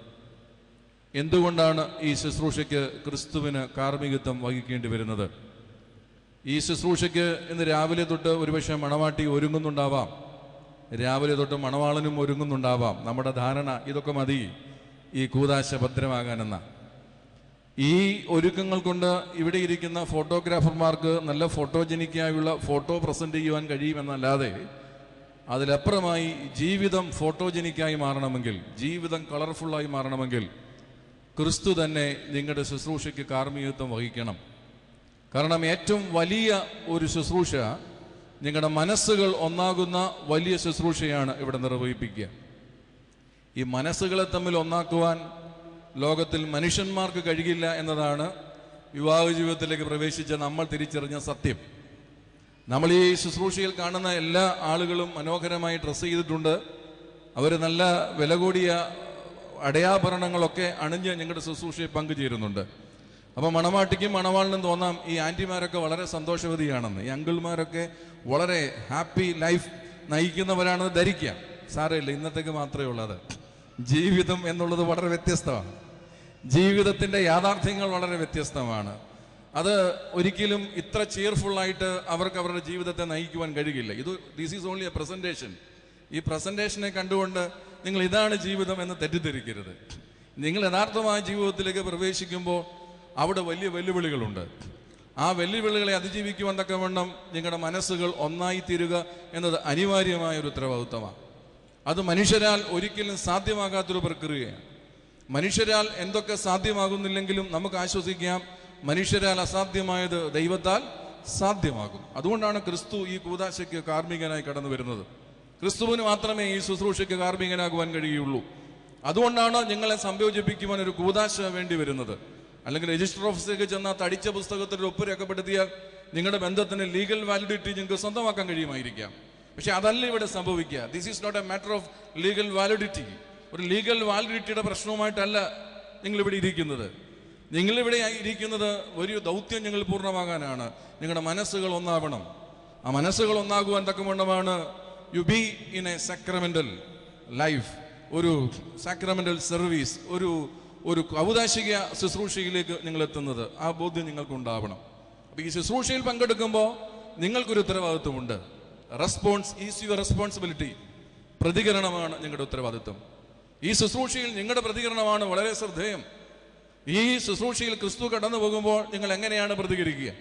എന്തുകൊണ്ടാണ് ഈ ശുശ്രൂഷയ്ക്ക് ക്രിസ്തുവിന് കാർമ്മികത്വം വഹിക്കേണ്ടി വരുന്നത്? ഈ ശുശ്രൂഷയ്ക്ക് ഇന്ന് രാവിലെ തൊട്ട് ഒരുപക്ഷെ മണവാട്ടി ഒരുങ്ങുന്നുണ്ടാവാം. രാവിലെ തൊട്ട് മണവാളനും ഒരുങ്ങുന്നുണ്ടാവാം. നമ്മുടെ ധാരണ ഇതൊക്കെ മതി. ഈ കൂതാശ ഭദ്രമാകാനെന്ന ഈ ഒരുക്കങ്ങൾ കൊണ്ട് ഇവിടെ ഇരിക്കുന്ന ഫോട്ടോഗ്രാഫർമാർക്ക് നല്ല ഫോട്ടോജനിക്കായുള്ള ഫോട്ടോ പ്രസന്റ് ചെയ്യുവാൻ കഴിയുമെന്നല്ലാതെ അതിലപ്പുറമായി ജീവിതം ഫോട്ടോജനിക്കായി മാറണമെങ്കിൽ ജീവിതം കളർഫുള്ളായി മാറണമെങ്കിൽ ക്രിസ്തു തന്നെ നിങ്ങളുടെ ശുശ്രൂഷയ്ക്ക് കാർമ്മികത്വം വഹിക്കണം. കാരണം ഏറ്റവും വലിയ ഒരു ശുശ്രൂഷ നിങ്ങളുടെ മനസ്സുകൾ ഒന്നാകുന്ന വലിയ ശുശ്രൂഷയാണ് ഇവിടെ നിർവഹിപ്പിക്കുക. ഈ മനസ്സുകളെ തമ്മിൽ ഒന്നാക്കുവാൻ ലോകത്തിൽ മനുഷ്യന്മാർക്ക് കഴിയില്ല എന്നതാണ് വിവാഹ ജീവിതത്തിലേക്ക് പ്രവേശിച്ച നമ്മൾ തിരിച്ചറിഞ്ഞ സത്യം. നമ്മൾ ഈ ശുശ്രൂഷയിൽ കാണുന്ന എല്ലാ ആളുകളും മനോഹരമായി ഡ്രസ്സ് ചെയ്തിട്ടുണ്ട്. അവർ നല്ല വില കൂടിയ അടയാഭരണങ്ങളൊക്കെ അണിഞ്ഞ് ഞങ്ങളുടെ ശുശ്രൂഷയിൽ പങ്കുചേരുന്നുണ്ട്. അപ്പോൾ മണവാട്ടിക്കും മണവാളിനും തോന്നാം ഈ ആന്റിമാരൊക്കെ വളരെ സന്തോഷവതിയാണെന്ന്. ഈ അങ്കിൾമാരൊക്കെ വളരെ ഹാപ്പി ലൈഫ് നയിക്കുന്നവരാണെന്ന് ധരിക്കാം. സാരമില്ല ഇന്നത്തേക്ക് മാത്രമേ ഉള്ളത് ജീവിതം എന്നുള്ളത് വളരെ വ്യത്യസ്തമാണ്. ജീവിതത്തിന്റെ യാഥാർത്ഥ്യങ്ങൾ വളരെ വ്യത്യസ്തമാണ്. അത് ഒരിക്കലും ഇത്ര ചെയർഫുള്ളായിട്ട് അവർക്ക് അവരുടെ ജീവിതത്തെ നയിക്കുവാൻ കഴിയില്ല. ഇത് this is only a presentation ഈ പ്രസന്റേഷനെ കണ്ടുകൊണ്ട് നിങ്ങൾ ഇതാണ് ജീവിതം എന്ന് തെറ്റിദ്ധരിക്കരുത്. നിങ്ങൾ യഥാർത്ഥമായ ജീവിതത്തിലേക്ക് പ്രവേശിക്കുമ്പോൾ അവിടെ വലിയ വെല്ലുവിളികളുണ്ട്. ആ വെല്ലുവിളികളെ അതിജീവിക്കുവാൻ തക്കവണ്ണം നിങ്ങളുടെ മനസ്സുകൾ ഒന്നായി തീരുക എന്നത് അനിവാര്യമായ ഒരു ഉത്തരവാദിത്തമാണ് അത് മനുഷ്യരാൽ ഒരിക്കലും സാധ്യമാകാത്തൊരു പ്രക്രിയയാണ്. മനുഷ്യരാൽ എന്തൊക്കെ സാധ്യമാകുന്നില്ലെങ്കിലും നമുക്ക് ആശ്വസിക്കാം. മനുഷ്യരാൽ അസാധ്യമായത് ദൈവത്താൽ സാധ്യമാകും. അതുകൊണ്ടാണ് ക്രിസ്തു ഈ കൂതാശയ്ക്ക് കാർമ്മികനായി കടന്നു വരുന്നത്. ക്രിസ്തുവിന് മാത്രമേ ഈ ശുശ്രൂഷയ്ക്ക് കാർമ്മികനാകുവാൻ കഴിയുള്ളൂ. അതുകൊണ്ടാണ് നിങ്ങളെ സംയോജിപ്പിക്കുവാൻ ഒരു കൂതാശ വേണ്ടി വരുന്നത്. അല്ലെങ്കിൽ രജിസ്റ്റർ ഓഫീസിലേക്ക് ചെന്ന തടിച്ച പുസ്തകത്തിൽ ഒപ്പ് രേഖപ്പെടുത്തിയാൽ നിങ്ങളുടെ ബന്ധത്തിന് ലീഗൽ വാലിഡിറ്റി നിങ്ങൾക്ക് സ്വന്തമാക്കാൻ കഴിയുമായിരിക്കാം. പക്ഷെ അതല്ല ഇവിടെ സംഭവിക്കുക. This is not a matter of legal validity ഒരു ലീഗൽ വാലിഡിറ്റിയുടെ പ്രശ്നവുമായിട്ടല്ല നിങ്ങളിവിടെ ഇരിക്കുന്നത്. നിങ്ങളിവിടെ ഇരിക്കുന്നത് ഒരു ദൗത്യം ഞങ്ങൾ പൂർണമാകാനാണ്. നിങ്ങളുടെ മനസ്സുകൾ ഒന്നാവണം. ആ മനസ്സുകൾ ഒന്നാകുവാൻ തക്കവണ്ണമാണ് you be in a sacramental life. ഒരു സാക്രമെന്റൽ സർവീസ് ഒരു ഒരു ഔദാശിക ശുശ്രൂഷയിലേക്ക് നിങ്ങൾ എത്തുന്നത് ആ ബോധ്യം നിങ്ങൾക്കുണ്ടാവണം. അപ്പോൾ അപ്പൊ ഈ ശുശ്രൂഷയിൽ പങ്കെടുക്കുമ്പോൾ നിങ്ങൾക്കൊരു ഉത്തരവാദിത്വമുണ്ട്. റെസ്പോൺസ് ഈസ് യുവർ റെസ്പോൺസിബിലിറ്റി പ്രതികരണമാണ് നിങ്ങളുടെ ഉത്തരവാദിത്വം. ഈ ശുശ്രൂഷയിൽ നിങ്ങളുടെ പ്രതികരണമാണ് വളരെ ശ്രദ്ധേയം. ഈ ശുശ്രൂഷയിൽ ക്രിസ്തു കടന്നു പോകുമ്പോൾ നിങ്ങൾ എങ്ങനെയാണ് പ്രതികരിക്കുക?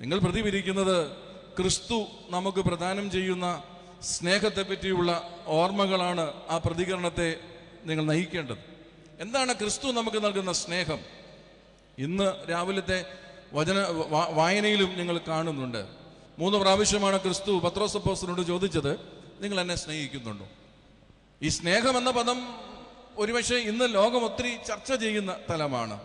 നിങ്ങൾ പ്രതികരിക്കുന്നത് ക്രിസ്തു നമുക്ക് പ്രദാനം ചെയ്യുന്ന സ്നേഹത്തെ പറ്റിയുള്ള ഓർമ്മകളാണ് ആ പ്രതികരണത്തെ നിങ്ങൾ നയിക്കേണ്ടത്. എന്താണ് ക്രിസ്തു നമുക്ക് നൽകുന്ന സ്നേഹം? ഇന്ന് രാവിലത്തെ വചന വായനയിലും നിങ്ങൾ കാണുന്നുണ്ട്. മൂന്ന് പ്രാവശ്യമാണ് ക്രിസ്തു പത്രോസപ്പോസിനോട് ചോദിച്ചത് നിങ്ങൾ എന്നെ സ്നേഹിക്കുന്നുണ്ടോ? ഈ സ്നേഹം എന്ന പദം ഒരുപക്ഷെ ഇന്ന് ലോകം ഒത്തിരി ചർച്ച ചെയ്യുന്ന തലമാണ്.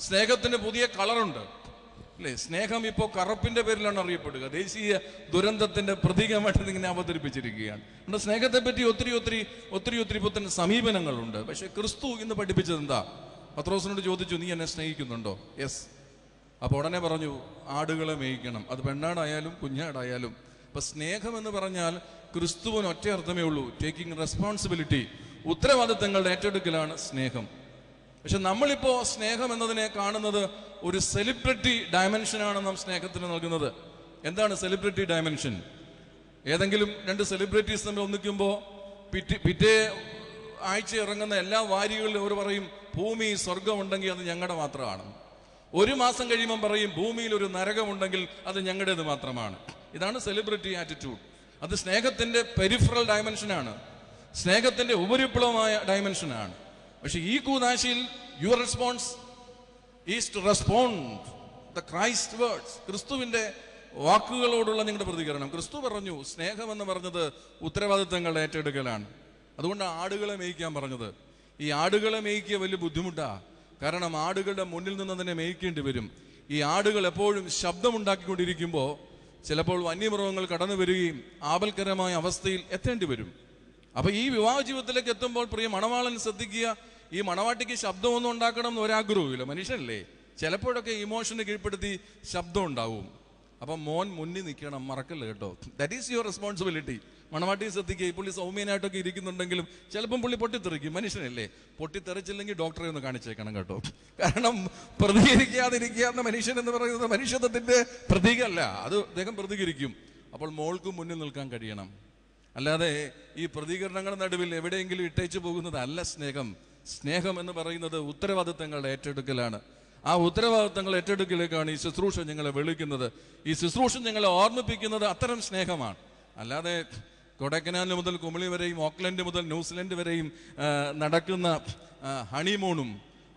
സ്നേഹത്തിന് പുതിയ കളറുണ്ട്. അല്ലേ? സ്നേഹം ഇപ്പോൾ കറുപ്പിന്റെ പേരിലാണ് അറിയപ്പെടുക. ദേശീയ ദുരന്തത്തിന്റെ പ്രതീകമായിട്ട് ഇങ്ങനെ അവതരിപ്പിച്ചിരിക്കുകയാണ്. നമ്മുടെ സ്നേഹത്തെ പറ്റി ഒത്തിരി ഒത്തിരി ഒത്തിരി ഒത്തിരി പുത്തൻ സമീപനങ്ങളുണ്ട്. പക്ഷെ ക്രിസ്തു ഇന്ന് പഠിപ്പിച്ചത് എന്താ പത്രോസിനോട് ചോദിച്ചു നീ എന്നെ സ്നേഹിക്കുന്നുണ്ടോ? യെസ്. അപ്പോൾ ഉടനെ പറഞ്ഞു ആടുകളെ മേയിക്കണം. അത് പെണ്ണാടായാലും കുഞ്ഞാടായാലും അപ്പൊ സ്നേഹം എന്ന് പറഞ്ഞാൽ ക്രിസ്തുവിന് ഒറ്റ അർത്ഥമേ ഉള്ളൂ. ടേക്കിംഗ് റെസ്പോൺസിബിലിറ്റി ഉത്തരവാദിത്തങ്ങളുടെ ഏറ്റെടുക്കലാണ് സ്നേഹം. പക്ഷെ നമ്മളിപ്പോ സ്നേഹം എന്നതിനെ കാണുന്നത് ഒരു സെലിബ്രിറ്റി ഡയമെൻഷനാണ് നാം സ്നേഹത്തിന് നൽകുന്നത്. എന്താണ് സെലിബ്രിറ്റി ഡയമെൻഷൻ ഏതെങ്കിലും രണ്ട് സെലിബ്രിറ്റീസ് തമ്മിൽ ഒന്നിക്കുമ്പോൾ പിറ്റേ പിറ്റേ ആഴ്ച ഇറങ്ങുന്ന എല്ലാ വാരികളിലും അവർ പറയും ഭൂമി സ്വർഗമുണ്ടെങ്കിൽ അത് ഞങ്ങളുടെ മാത്രമാണ്. ഒരു മാസം കഴിയുമ്പം പറയും ഭൂമിയിൽ ഒരു നരകമുണ്ടെങ്കിൽ അത് ഞങ്ങളുടേത് മാത്രമാണ്. ഇതാണ് സെലിബ്രിറ്റി ആറ്റിറ്റ്യൂഡ് അത് സ്നേഹത്തിന്റെ പെരിഫറൽ ഡയമെൻഷനാണ് സ്നേഹത്തിന്റെ ഉപരിപ്ലവമായ ഡയമെൻഷനാണ് പക്ഷെ ഈ കൂതാശിയിൽ your response is to respond the Christ words ക്രിസ്തുവിന്റെ വാക്കുകളോടുള്ള നിങ്ങളുടെ പ്രതികരണം. ക്രിസ്തു പറഞ്ഞു സ്നേഹം എന്ന് പറഞ്ഞത് ഉത്തരവാദിത്തങ്ങൾ ഏറ്റെടുക്കലാണ്. അതുകൊണ്ട് ആടുകളെ മേയിക്കാൻ പറഞ്ഞത്. ഈ ആടുകളെ മേയ്ക്കുക വലിയ ബുദ്ധിമുട്ടാ. കാരണം ആടുകളുടെ മുന്നിൽ നിന്ന് തന്നെ മേയ്ക്കേണ്ടി വരും. ഈ ആടുകൾ എപ്പോഴും ശബ്ദമുണ്ടാക്കിക്കൊണ്ടിരിക്കുമ്പോൾ ചിലപ്പോൾ വന്യമൃഗങ്ങൾ കടന്നു വരികയും ആപൽക്കരമായ അവസ്ഥയിൽ എത്തേണ്ടി വരും. അപ്പൊ ഈ വിവാഹ ജീവിതത്തിലേക്ക് എത്തുമ്പോൾ പ്രിയ മണവാളൻ ശ്രദ്ധിക്കുക ഈ മണവാട്ടിക്ക് ശബ്ദമൊന്നും ഉണ്ടാക്കണം എന്ന് ഒരാഗ്രഹവുമില്ല മനുഷ്യനല്ലേ? ചിലപ്പോഴൊക്കെ ഇമോഷന് കീഴ്പ്പെടുത്തി ശബ്ദം ഉണ്ടാവും. അപ്പൊ മോൻ മുന്നിൽ നിൽക്കണം. മറക്കല്ല കേട്ടോ? ദാറ്റ് ഈസ് യുവർ റെസ്പോൺസിബിലിറ്റി മണവാട്ടി ശ്രദ്ധിക്കുക ഈ പുള്ളി സൗമ്യനായിട്ടൊക്കെ ഇരിക്കുന്നുണ്ടെങ്കിലും ചിലപ്പം പുള്ളി പൊട്ടിത്തെറിക്കും. മനുഷ്യനല്ലേ? പൊട്ടിത്തെറിച്ചില്ലെങ്കിൽ ഡോക്ടറെ ഒന്ന് കാണിച്ചേക്കണം കേട്ടോ. കാരണം പ്രതികരിക്കാതിരിക്കുക എന്ന മനുഷ്യൻ എന്ന് പറയുന്നത് മനുഷ്യത്വത്തിന്റെ പ്രതീകമല്ല. അത് അദ്ദേഹം പ്രതികരിക്കും. അപ്പോൾ മോൾക്കും മുന്നിൽ നിൽക്കാൻ കഴിയണം. അല്ലാതെ ഈ പ്രതികരണങ്ങളുടെ നടുവിൽ എവിടെയെങ്കിലും ഇട്ടേച്ചു പോകുന്നതല്ല സ്നേഹം. സ്നേഹം എന്ന് പറയുന്നത് ഉത്തരവാദിത്തങ്ങളുടെ ഏറ്റെടുക്കലാണ്. ആ ഉത്തരവാദിത്തങ്ങൾ ഏറ്റെടുക്കലേക്കാണ് ഈ ശുശ്രൂഷ ഞങ്ങളെ വിളിക്കുന്നത്. ഈ ശുശ്രൂഷ ഞങ്ങളെ ഓർമ്മിപ്പിക്കുന്നത് അത്തരം സ്നേഹമാണ്. അല്ലാതെ കൊടൈക്കനാൽ മുതൽ കുമളി വരെയും ഓക്ലൻഡ് മുതൽ ന്യൂസിലൻഡ് വരെയും നടക്കുന്ന ഹണിമൂണും.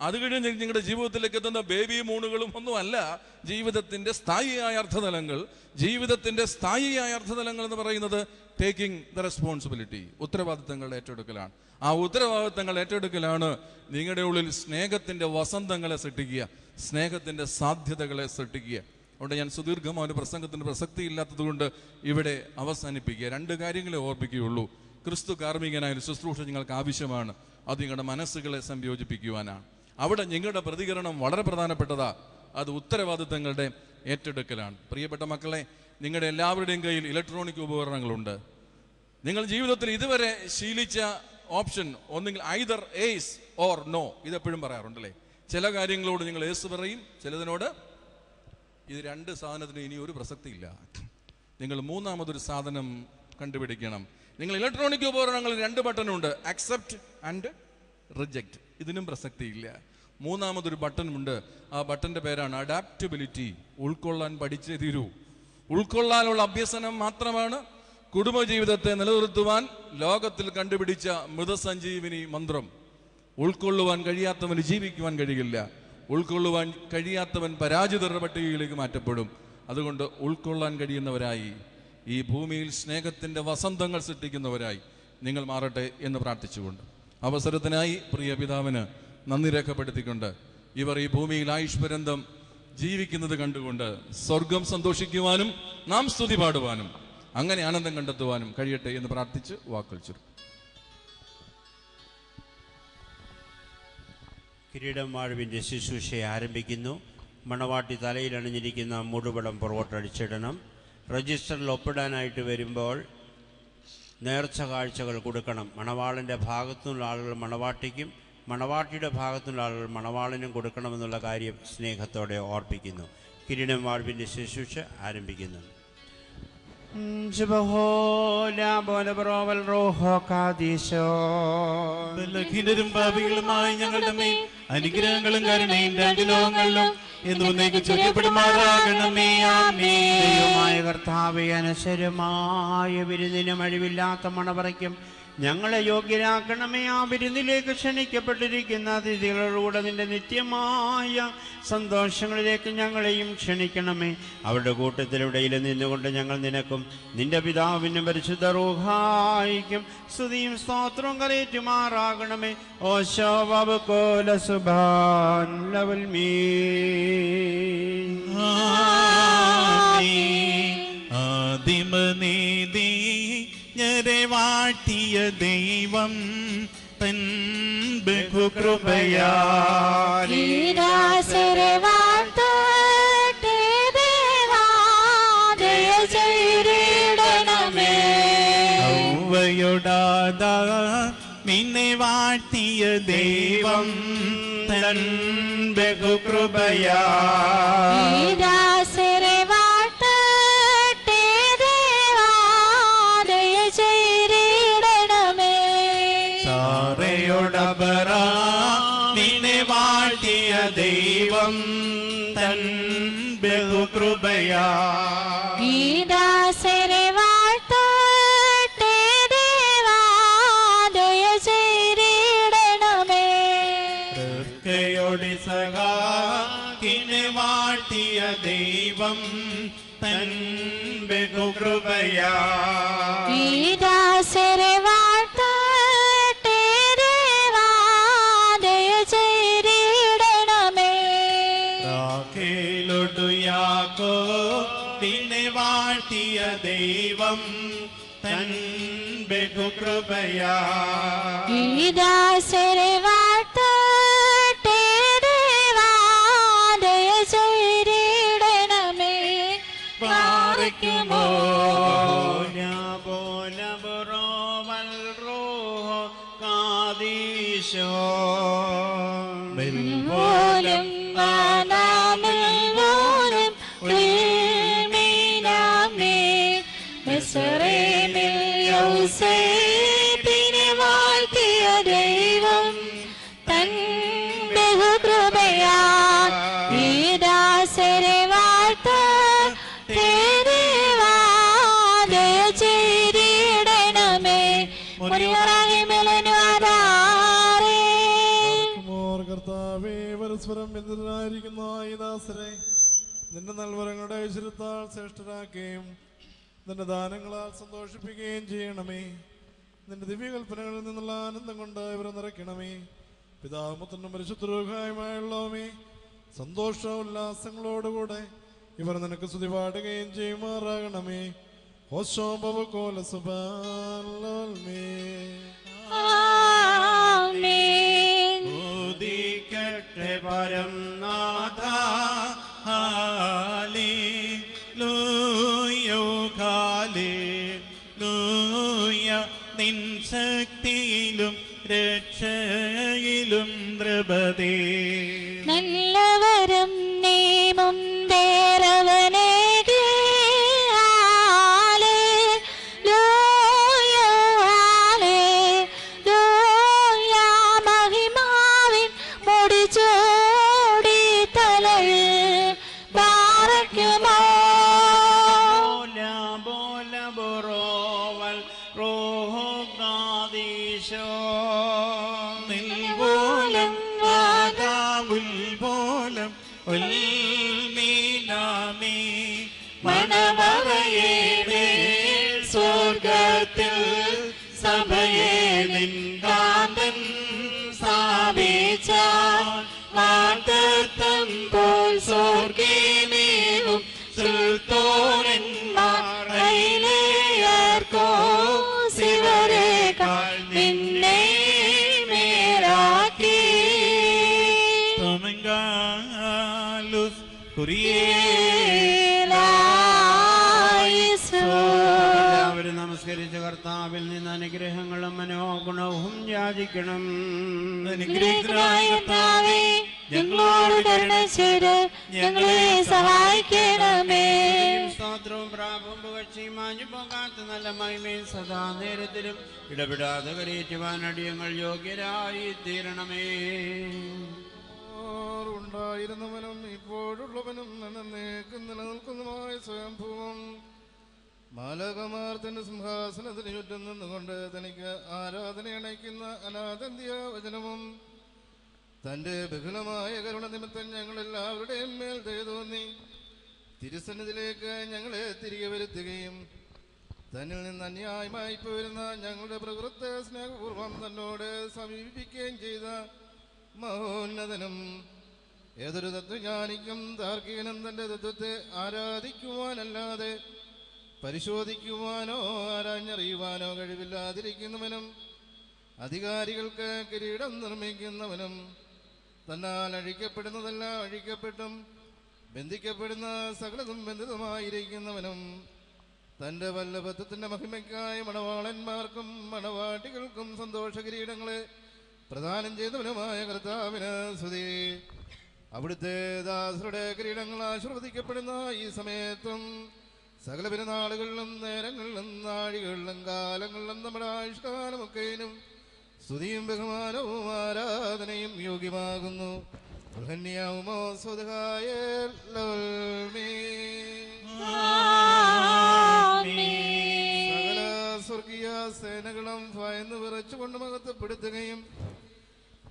അത് കഴിഞ്ഞ് നിങ്ങളുടെ ജീവിതത്തിലേക്ക് എത്തുന്ന ബേബി മൂണുകളും ഒന്നുമല്ല ജീവിതത്തിന്റെ സ്ഥായിയായ അർത്ഥതലങ്ങൾ. ജീവിതത്തിന്റെ സ്ഥായിയായ അർത്ഥതലങ്ങൾ എന്ന് പറയുന്നത് ടേക്കിംഗ് ദ റെസ്പോൺസിബിലിറ്റി ഉത്തരവാദിത്തങ്ങളുടെ ഏറ്റെടുക്കലാണ്. ആ ഉത്തരവാദിത്തങ്ങൾ ഏറ്റെടുക്കലാണ് നിങ്ങളുടെ ഉള്ളിൽ സ്നേഹത്തിന്റെ വസന്തങ്ങളെ സൃഷ്ടിക്കുക സ്നേഹത്തിന്റെ സാധ്യതകളെ സൃഷ്ടിക്കുക. അതുകൊണ്ട് ഞാൻ സുദീർഘമായ ഒരു പ്രസംഗത്തിന് പ്രസക്തി ഇല്ലാത്തതുകൊണ്ട് ഇവിടെ അവസാനിപ്പിക്കുക. രണ്ട് കാര്യങ്ങളെ ഓർപ്പിക്കുകയുള്ളൂ. ക്രിസ്തു കാർമ്മികനായ ശുശ്രൂഷ നിങ്ങൾക്ക് ആവശ്യമാണ്. അത് നിങ്ങളുടെ മനസ്സുകളെ സംയോജിപ്പിക്കുവാനാണ്. അവിടെ നിങ്ങളുടെ പ്രതികരണം വളരെ പ്രധാനപ്പെട്ടതാ. അത് ഉത്തരവാദിത്തങ്ങളുടെ ഏറ്റെടുക്കലാണ്. പ്രിയപ്പെട്ട മക്കളെ നിങ്ങളുടെ എല്ലാവരുടെയും കയ്യിൽ ഇലക്ട്രോണിക് ഉപകരണങ്ങളുണ്ട്. നിങ്ങൾ ജീവിതത്തിൽ ഇതുവരെ ശീലിച്ച ഓപ്ഷൻ ഒന്നുകിൽ ഐദർ ഏസ് ഓർ നോ ഇതെപ്പോഴും പറയാറുണ്ടല്ലേ? ചില കാര്യങ്ങളോട് നിങ്ങൾ ഏസ് പറയും ചിലതിനോട് ഇത് രണ്ട് സാധനത്തിന് ഇനി ഒരു പ്രസക്തിയില്ല. നിങ്ങൾ മൂന്നാമതൊരു സാധനം കണ്ടുപിടിക്കണം. നിങ്ങൾ ഇലക്ട്രോണിക് ഉപകരണങ്ങളിൽ രണ്ട് ബട്ടണുണ്ട് അക്സെപ്റ്റ് ആൻഡ് റിജക്റ്റ് ഇതിനും പ്രസക്തിയില്ല. മൂന്നാമതൊരു ബട്ടണുണ്ട് ആ ബട്ടന്റെ പേരാണ് അഡാപ്റ്റബിലിറ്റി ഉൾക്കൊള്ളാൻ പഠിച്ചേ തീരൂ. ഉൾക്കൊള്ളാനുള്ള അഭ്യസനം മാത്രമാണ് കുടുംബജീവിതത്തെ നിലനിർത്തുവാൻ ലോകത്തിൽ കണ്ടുപിടിച്ച മൃതസഞ്ജീവിനി മന്ത്രം. ഉൾക്കൊള്ളുവാൻ കഴിയാത്തവന് ജീവിക്കുവാൻ കഴിയില്ല. ഉൾക്കൊള്ളുവാൻ കഴിയാത്തവൻ പരാജിതരുടെ പട്ടികയിലേക്ക് മാറ്റപ്പെടും. അതുകൊണ്ട് ഉൾക്കൊള്ളാൻ കഴിയുന്നവരായി ഈ ഭൂമിയിൽ സ്നേഹത്തിന്റെ വസന്തങ്ങൾ സൃഷ്ടിക്കുന്നവരായി നിങ്ങൾ മാറട്ടെ എന്ന് പ്രാർത്ഥിച്ചുകൊണ്ട് അവസരത്തിനായി പ്രിയ പിതാവിന് നന്ദി രേഖപ്പെടുത്തിക്കൊണ്ട് ഇവർ ഈ ഭൂമിയിൽ ആയുഷ്പരന്തം ജീവിക്കുന്നത് കണ്ടുകൊണ്ട് സ്വർഗം സന്തോഷിക്കുവാനും നാം സ്തുതി പാടുവാനും അങ്ങനെ ആനന്ദം കണ്ടെത്തുവാനും കഴിയട്ടെ എന്ന് പ്രാർത്ഥിച്ച് വാക്കുകൾ ചുരുക്കും കിരീടം വാഴുവിന്റെ ശുശ്രൂഷയെ ആരംഭിക്കുന്നു. മണവാട്ടി തലയിൽ അണിഞ്ഞിരിക്കുന്ന മൂടുപടം പുറകോട്ടടിച്ചിടണം രജിസ്റ്ററിൽ ഒപ്പിടാനായിട്ട് വരുമ്പോൾ നേർച്ച കാഴ്ചകൾ കൊടുക്കണം. മണവാളന്റെ ഭാഗത്തുനിന്നുള്ള ആളുകൾ മണവാട്ടിക്കും മണവാട്ടിയുടെ ഭാഗത്തുനിന്നുള്ള ആളുകൾ മണവാളിനും കൊടുക്കണമെന്നുള്ള കാര്യം സ്നേഹത്തോടെ ഓർപ്പിക്കുന്നു. കിരീടം വാഴ്വിന്റെ ശുശ്രൂഷ ആരംഭിക്കുന്നു. ബലഹീനരും പാപികളുമായ ഞങ്ങളുടെ മേൽ അനുഗ്രഹങ്ങളും കരുണയും രണ്ട് ലോകങ്ങളിലും കർത്താവെ അനശ്വരമായ വിരുന്നിനും അഴിവില്ലാത്ത മണപറയ്ക്കും ഞങ്ങളെ യോഗ്യരാക്കണമേ. ആ വിരുന്നിലേക്ക് ക്ഷണിക്കപ്പെട്ടിരിക്കുന്ന അതിഥികളോട് നിന്റെ നിത്യമായ സന്തോഷങ്ങളിലേക്ക് ഞങ്ങളെയും ക്ഷണിക്കണമേ. അവരുടെ കൂട്ടത്തിലൂടെയിൽ നിന്നുകൊണ്ട് ഞങ്ങൾ നിനക്കും നിന്റെ പിതാവിനും പരിശുദ്ധ റൂഹായിക്കും സ്തുതിയും സ്തോത്രവും കരയേറ്റുമാറാകണമേ. ഓശോ കോല സുഭാൻ ലവൽ മീ. ആദിമനീതി ഞരെ വാട്ടിയ ദൈവം തൻ ബഹുകൃപയാ ഈരാസരെ വാഴ്ത്തട്ടെ ദേവാ, ദയ ചെയ്തിടണമേ. ൗവയൊടാത നിന്നെ വാഴ്ത്തിയ ദൈവം തൻ ബഹുകൃപയാ ദൈവം തൻ ബഹുകൃപയാ ഈരാസരെ വാഴ്ത്തട്ടെ ദേവാ, ദയ ചെയ്തിടണമേ. ൊടി സഖാക്കിനെ വാഴ്ത്തിയ ദൈവം തൻ ബഹുകൃപയാ ഈദാസരെ ദൈവം തൻ ബഹുകൃപയാ ഈദാസരെ വാഴ്ത്തട്ടെ ദാസരെ വാഴ്ത്തട്ടെ ദേവാ, ദയ ചെയ്തിടണമേ. മുറിയറാകി മെലനുവാദാരേ. മോർ കർത്താവേ പരസ്പരം ബന്ധിതരായിരിക്കുന്ന ഈ ദാസരെ നിന്റെ നൽവരങ്ങളുടെ ഐശ്വര്യത്താൽ ശ്രേഷ്ഠരാക്കുകയും നിന്റെ ദാനങ്ങളാൽ സന്തോഷിപ്പിക്കുകയും ചെയ്യണമേ നിന്റെ ദിവ്യകൽപ്പനകളിൽ നിന്നുള്ള ആനന്ദം കൊണ്ട് ഇവരെ നിറയ്ക്കണമേ പിതാമുത്തനും പരിശുദ്ധരൂഹായുമായുള്ളവമേ സന്തോഷ ഉല്ലാസങ്ങളോടുകൂടെ ഇവർ നിനക്ക് സ്തുതി പാടുകയും ചെയ്യുമാറാകണമേ ഓശോഭവകോല സുബാലോൽമേ. പരം നാഥ ഹാലേ ലൂയോ കാലേ ലൂയ നിൻ ശക്തിയിലും രക്ഷയിലും ദ്രപതേ എല്ലാവരും നമസ്കരിച്ച കർത്താവിൽ നിന്ന് അനുഗ്രഹങ്ങളും മനോഗുണവും യാചിക്കണം. ഞങ്ങളോട് ഞങ്ങളെ മാഞ്ഞു സദാ നേരത്തിലും ഇടപെടാതെ കരയറ്റുവാൻ അടിയങ്ങൾ യോഗ്യരായി തീരണമേ. ഉണ്ടായിരുന്നവനും ഇപ്പോഴുള്ളവനും എന്നേക്കും നിലനിൽക്കുന്നതുമായ സ്വയംഭൂവം. മാലകമാർ തന്റെ സിംഹാസനത്തിന് ചുറ്റും നിന്നുകൊണ്ട് തനിക്ക് ആരാധന അണയ്ക്കുന്ന അനാഥന്തിയ വചനവും. തന്റെ ബഹുലമായ കരുണ നിമിത്തം ഞങ്ങളെല്ലാവരുടെയും മേൽ തേതോന്നി തോന്നി. തിരുസന്നിധിയിലേക്ക് ഞങ്ങളെ തിരികെ വരുത്തുകയും തന്നിൽ നിന്ന് അന്യായമായി പോരുന്ന ഞങ്ങളുടെ പ്രകൃത സ്നേഹപൂർവം തന്നോട് സമീപിക്കുകയും ചെയ്ത മഹോന്നതനും ഏതൊരു തത്വജ്ഞാനിക്കും താർക്കികനും തന്റെ തത്വത്തെ ആരാധിക്കുവാനല്ലാതെ പരിശോധിക്കുവാനോ ആരാഞ്ഞറിയുവാനോ കഴിവില്ലാതിരിക്കുന്നവനും അധികാരികൾക്ക് കിരീടം നിർമ്മിക്കുന്നവനും തന്നാൽ അഴിക്കപ്പെടുന്നതെല്ലാം അഴിക്കപ്പെട്ടും ബന്ധിക്കപ്പെടുന്ന സകലതും ബന്ധിതമായിരിക്കുന്നവനും തന്റെ വല്ലഭത്വത്തിന്റെ മഹിമയ്ക്കായി മണവാളന്മാർക്കും മണവാട്ടികൾക്കും സന്തോഷ കിരീടങ്ങളെ പ്രദാനം ചെയ്തവനുമായ കർത്താവിന് സ്തുതി. അവിടുത്തെ ദാസരുടെ കിരീടങ്ങൾ ആശീർവദിക്കപ്പെടുന്ന ഈ സമയത്തും സകല പെരുന്നാളുകളിലും നേരങ്ങളിലും നാഴികളിലും കാലങ്ങളിലും നമ്മുടെ ആയുഷ്കാലമൊക്കെയും സ്തുതിയും ബഹുമാനവും ആരാധനയും യോഗ്യമാകുന്നു. ബൃഹന്യാവുമോ സകല സ്വർഗീയ സേനകളും ഭയന്ന് വിറച്ചുകൊണ്ട് മഹത്വപ്പെടുത്തുകയും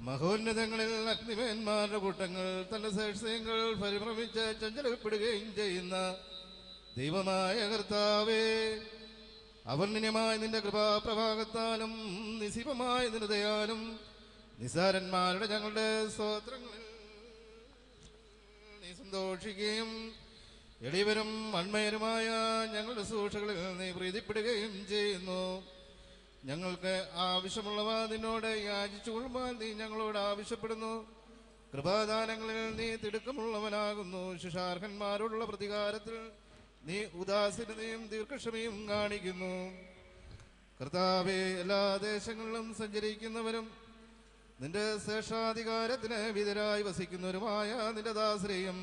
മഹോന്നതങ്ങളിൽ അഗ്നിമേന്മാരുടെ കൂട്ടങ്ങൾ തന്റെ ശേഷങ്ങൾ പരിഭ്രമിച്ച് ചഞ്ചലപ്പെടുകയും ചെയ്യുന്ന ദൈവമായ കർത്താവേ അവർണിയമായ നിന്റെ കൃപാപ്രഭാഗത്താലും നിശിപമായ നിന്റെ ദയാലും നിസാരന്മാരുടെ ഞങ്ങളുടെ സ്തോത്രങ്ങളിൽ നീ സന്തോഷിക്കുകയും എളിവരും അൺമയരുമായ ഞങ്ങളുടെ സൂക്ഷകളിൽ നീ പ്രീതിപ്പെടുകയും ചെയ്യുന്നു. ഞങ്ങൾക്ക് ആവശ്യമുള്ളവ നിന്നോട് യാചിച്ചു കൊള്ളുവാൻ നീ ഞങ്ങളോട് ആവശ്യപ്പെടുന്നു. കൃപാദാനങ്ങളിൽ നീ തിടുക്കമുള്ളവനാകുന്നു. ശിഷാർഹന്മാരോടുള്ള പ്രതികാരത്തിൽ നീ ഉദാസീനതയും ദീർഘക്ഷമയും കാണിക്കുന്നു. കർത്താവെ എല്ലാ ദേശങ്ങളിലും സഞ്ചരിക്കുന്നവരും നിന്റെ ശേഷാധികാരത്തിന് വിധരായി വസിക്കുന്നവരുമായ നിന്റെ ദാശ്രയം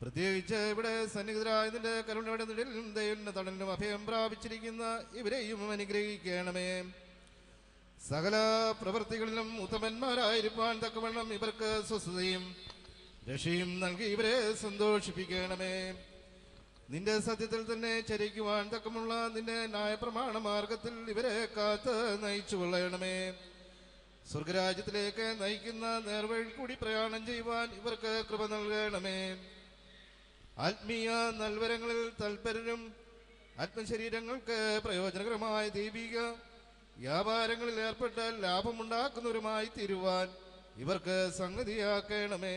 പ്രത്യേകിച്ച് ഇവിടെ സന്നിഹിതരായ നിന്റെ കരുണയുടെ അഭയം പ്രാപിച്ചിരിക്കുന്ന ഇവരെയും അനുഗ്രഹിക്കണമേ. സകല പ്രവൃത്തികളിലും ഉത്തമന്മാരായിരിക്കാൻ തക്കവണ്ണം ഇവർക്ക് സ്വസ്ഥതയും രക്ഷയും നൽകി ഇവരെ സന്തോഷിപ്പിക്കണമേ. നിന്റെ സത്യത്തിൽ തന്നെ ചരിക്കുവാൻ തക്കമുള്ള നിന്റെ ന്യായപ്രമാണ മാർഗത്തിൽ ഇവരെ കാത്ത് നയിച്ചു കൊള്ളണമേ. സ്വർഗരാജ്യത്തിലേക്ക് നയിക്കുന്ന നേർവഴി കൂടി പ്രയാണം ചെയ്യുവാൻ ഇവർക്ക് കൃപ നൽകണമേ. ആത്മീയ നൽവരങ്ങളിൽ തൽപരരും ആത്മശരീരങ്ങൾക്ക് പ്രയോജനകരമായ ദീപിക വ്യാപാരങ്ങളിൽ ഏർപ്പെട്ട് ലാഭമുണ്ടാക്കുന്നവരുമായി തീരുവാൻ ഇവർക്ക് സംഗതിയാക്കണമേ.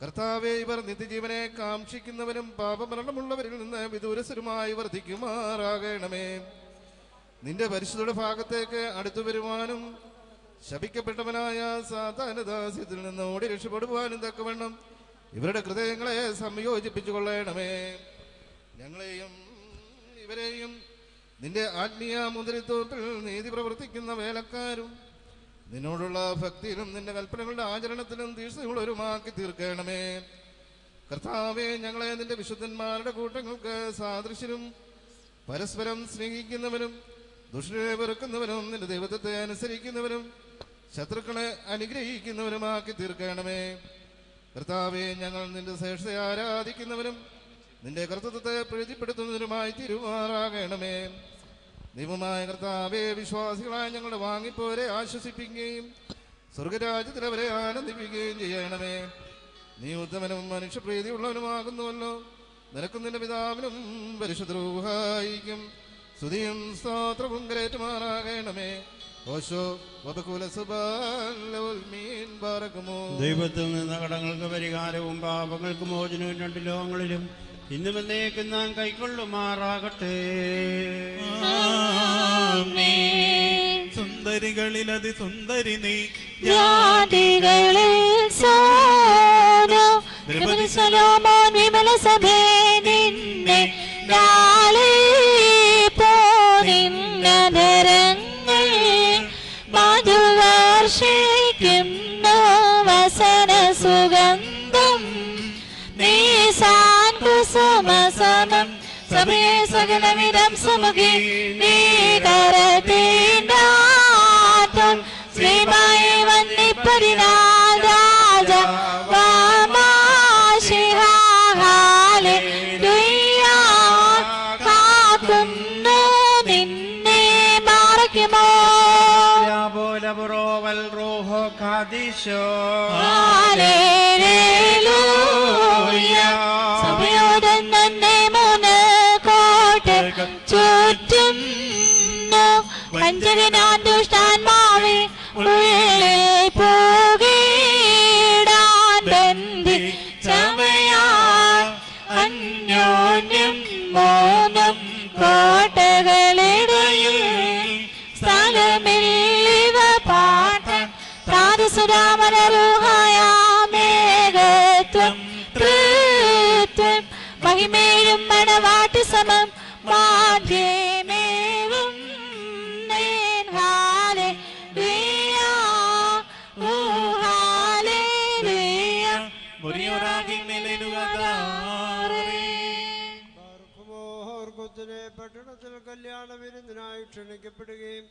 കർത്താവെ ഇവർ നിത്യജീവനെ കാക്ഷിക്കുന്നവരും പാപമരണമുള്ളവരിൽ നിന്ന് വിദൂരസ്ഥരുമായി വർദ്ധിക്കുമാറാകണമേ നിന്റെ പരിശുദ്ധയുടെ ഭാഗത്തേക്ക് അടുത്തു വരുവാനും ശപിക്കപ്പെട്ടവനായ സാധാരണദാസ്യത്തിൽ നിന്ന് ഓടി രക്ഷപ്പെടുവാനും തക്കവണ്ണം ഇവരുടെ ഹൃദയങ്ങളെ സംയോജിപ്പിച്ചു കൊള്ളണമേ ഞങ്ങളെയും ഇവരെയും നിന്റെ ആത്മീയ മുതിരിത്വത്തിൽ നീതി പ്രവർത്തിക്കുന്ന വേലക്കാരും നിന്നോടുള്ള ഭക്തിയിലും നിന്റെ കൽപ്പനകളുടെ ആചരണത്തിലും തീർച്ചയുള്ളവരുമാക്കി തീർക്കണമേ. കർത്താവെ ഞങ്ങളെ നിന്റെ വിശുദ്ധന്മാരുടെ കൂട്ടങ്ങൾക്ക് സാദൃശ്യരും പരസ്പരം സ്നേഹിക്കുന്നവരും ദുഷ്ടരെ വെറുക്കുന്നവരും നിന്റെ ദൈവത്വത്തെ അനുസരിക്കുന്നവരും ശത്രുക്കളെ അനുഗ്രഹിക്കുന്നവരുമാക്കി തീർക്കണമേ. കർത്താവെ ഞങ്ങൾ നിന്റെ ശ്രേഷ്ഠയെ ആരാധിക്കുന്നവരും നിന്റെ കർത്തൃത്വത്തെ പ്രീതിപ്പെടുത്തുന്നവരുമായി തിരുമാറാകണമേ. ദൈവമായ കർത്താവെ വിശ്വാസികളായ ഞങ്ങളുടെ വാങ്ങിപ്പോരെ ആശ്വസിപ്പിക്കുകയും സ്വർഗരാജ്യത്തിൽ അവരെ ആനന്ദിപ്പിക്കുകയും ചെയ്യണമേ. നീ ഉത്തമനും മനുഷ്യപ്രീതിയുള്ളവനുമാകുന്നുവല്ലോ. നിനക്കും നിന്റെ പിതാവിനും പരിശുദ്രൂഹായിക്കും സ്തുതിയും സ്തോത്രവും കരേറ്റുമാറാകണമേ. ദൈവത്തിൽ നിന്ന് കടങ്ങൾക്ക് പരിഹാരവും പാപങ്ങൾക്ക് മോചനവും രണ്ട് ലോകങ്ങളിലും ഇന്നും എന്നേക്കും നാം കൈക്കൊള്ളുമാറാകട്ടെ. സുന്ദരികളിൽ അതി സുന്ദരി നീ ജാതികളിൽ ദ്രൗപദി സലോമോൻ വിമല സഭേ നിന്നെ നാളെ പോ. നരങ്ങൾ മധുവർഷിക്കുന്നു വസന സുഗന്ധം നീസാൻ കുസുമസമം സഭയെ സകലവിധം സുമുഖി നീ കരതീണ്ടാറ്റം ശ്രീമായി വന്നിപ്പതിനാൽ രാജ ഹല്ലേലൂയ. സഭയോടൻ തന്നെ മൂന്ന് കോട്ട് ചുറ്റും വഞ്ചകനാൻ ദുഷ്ടാത്മാവെ താരസുരാമനരുഹായാമേകത്വം തൃത്വം മഹിമേഴും മണവാട്ടി സമം മാധ്യമേവും ഓർക്കുത്തിനെ പട്ടണത്തിൽ കല്യാണ വിരുന്നിനായി ക്ഷണിക്കപ്പെടുകയും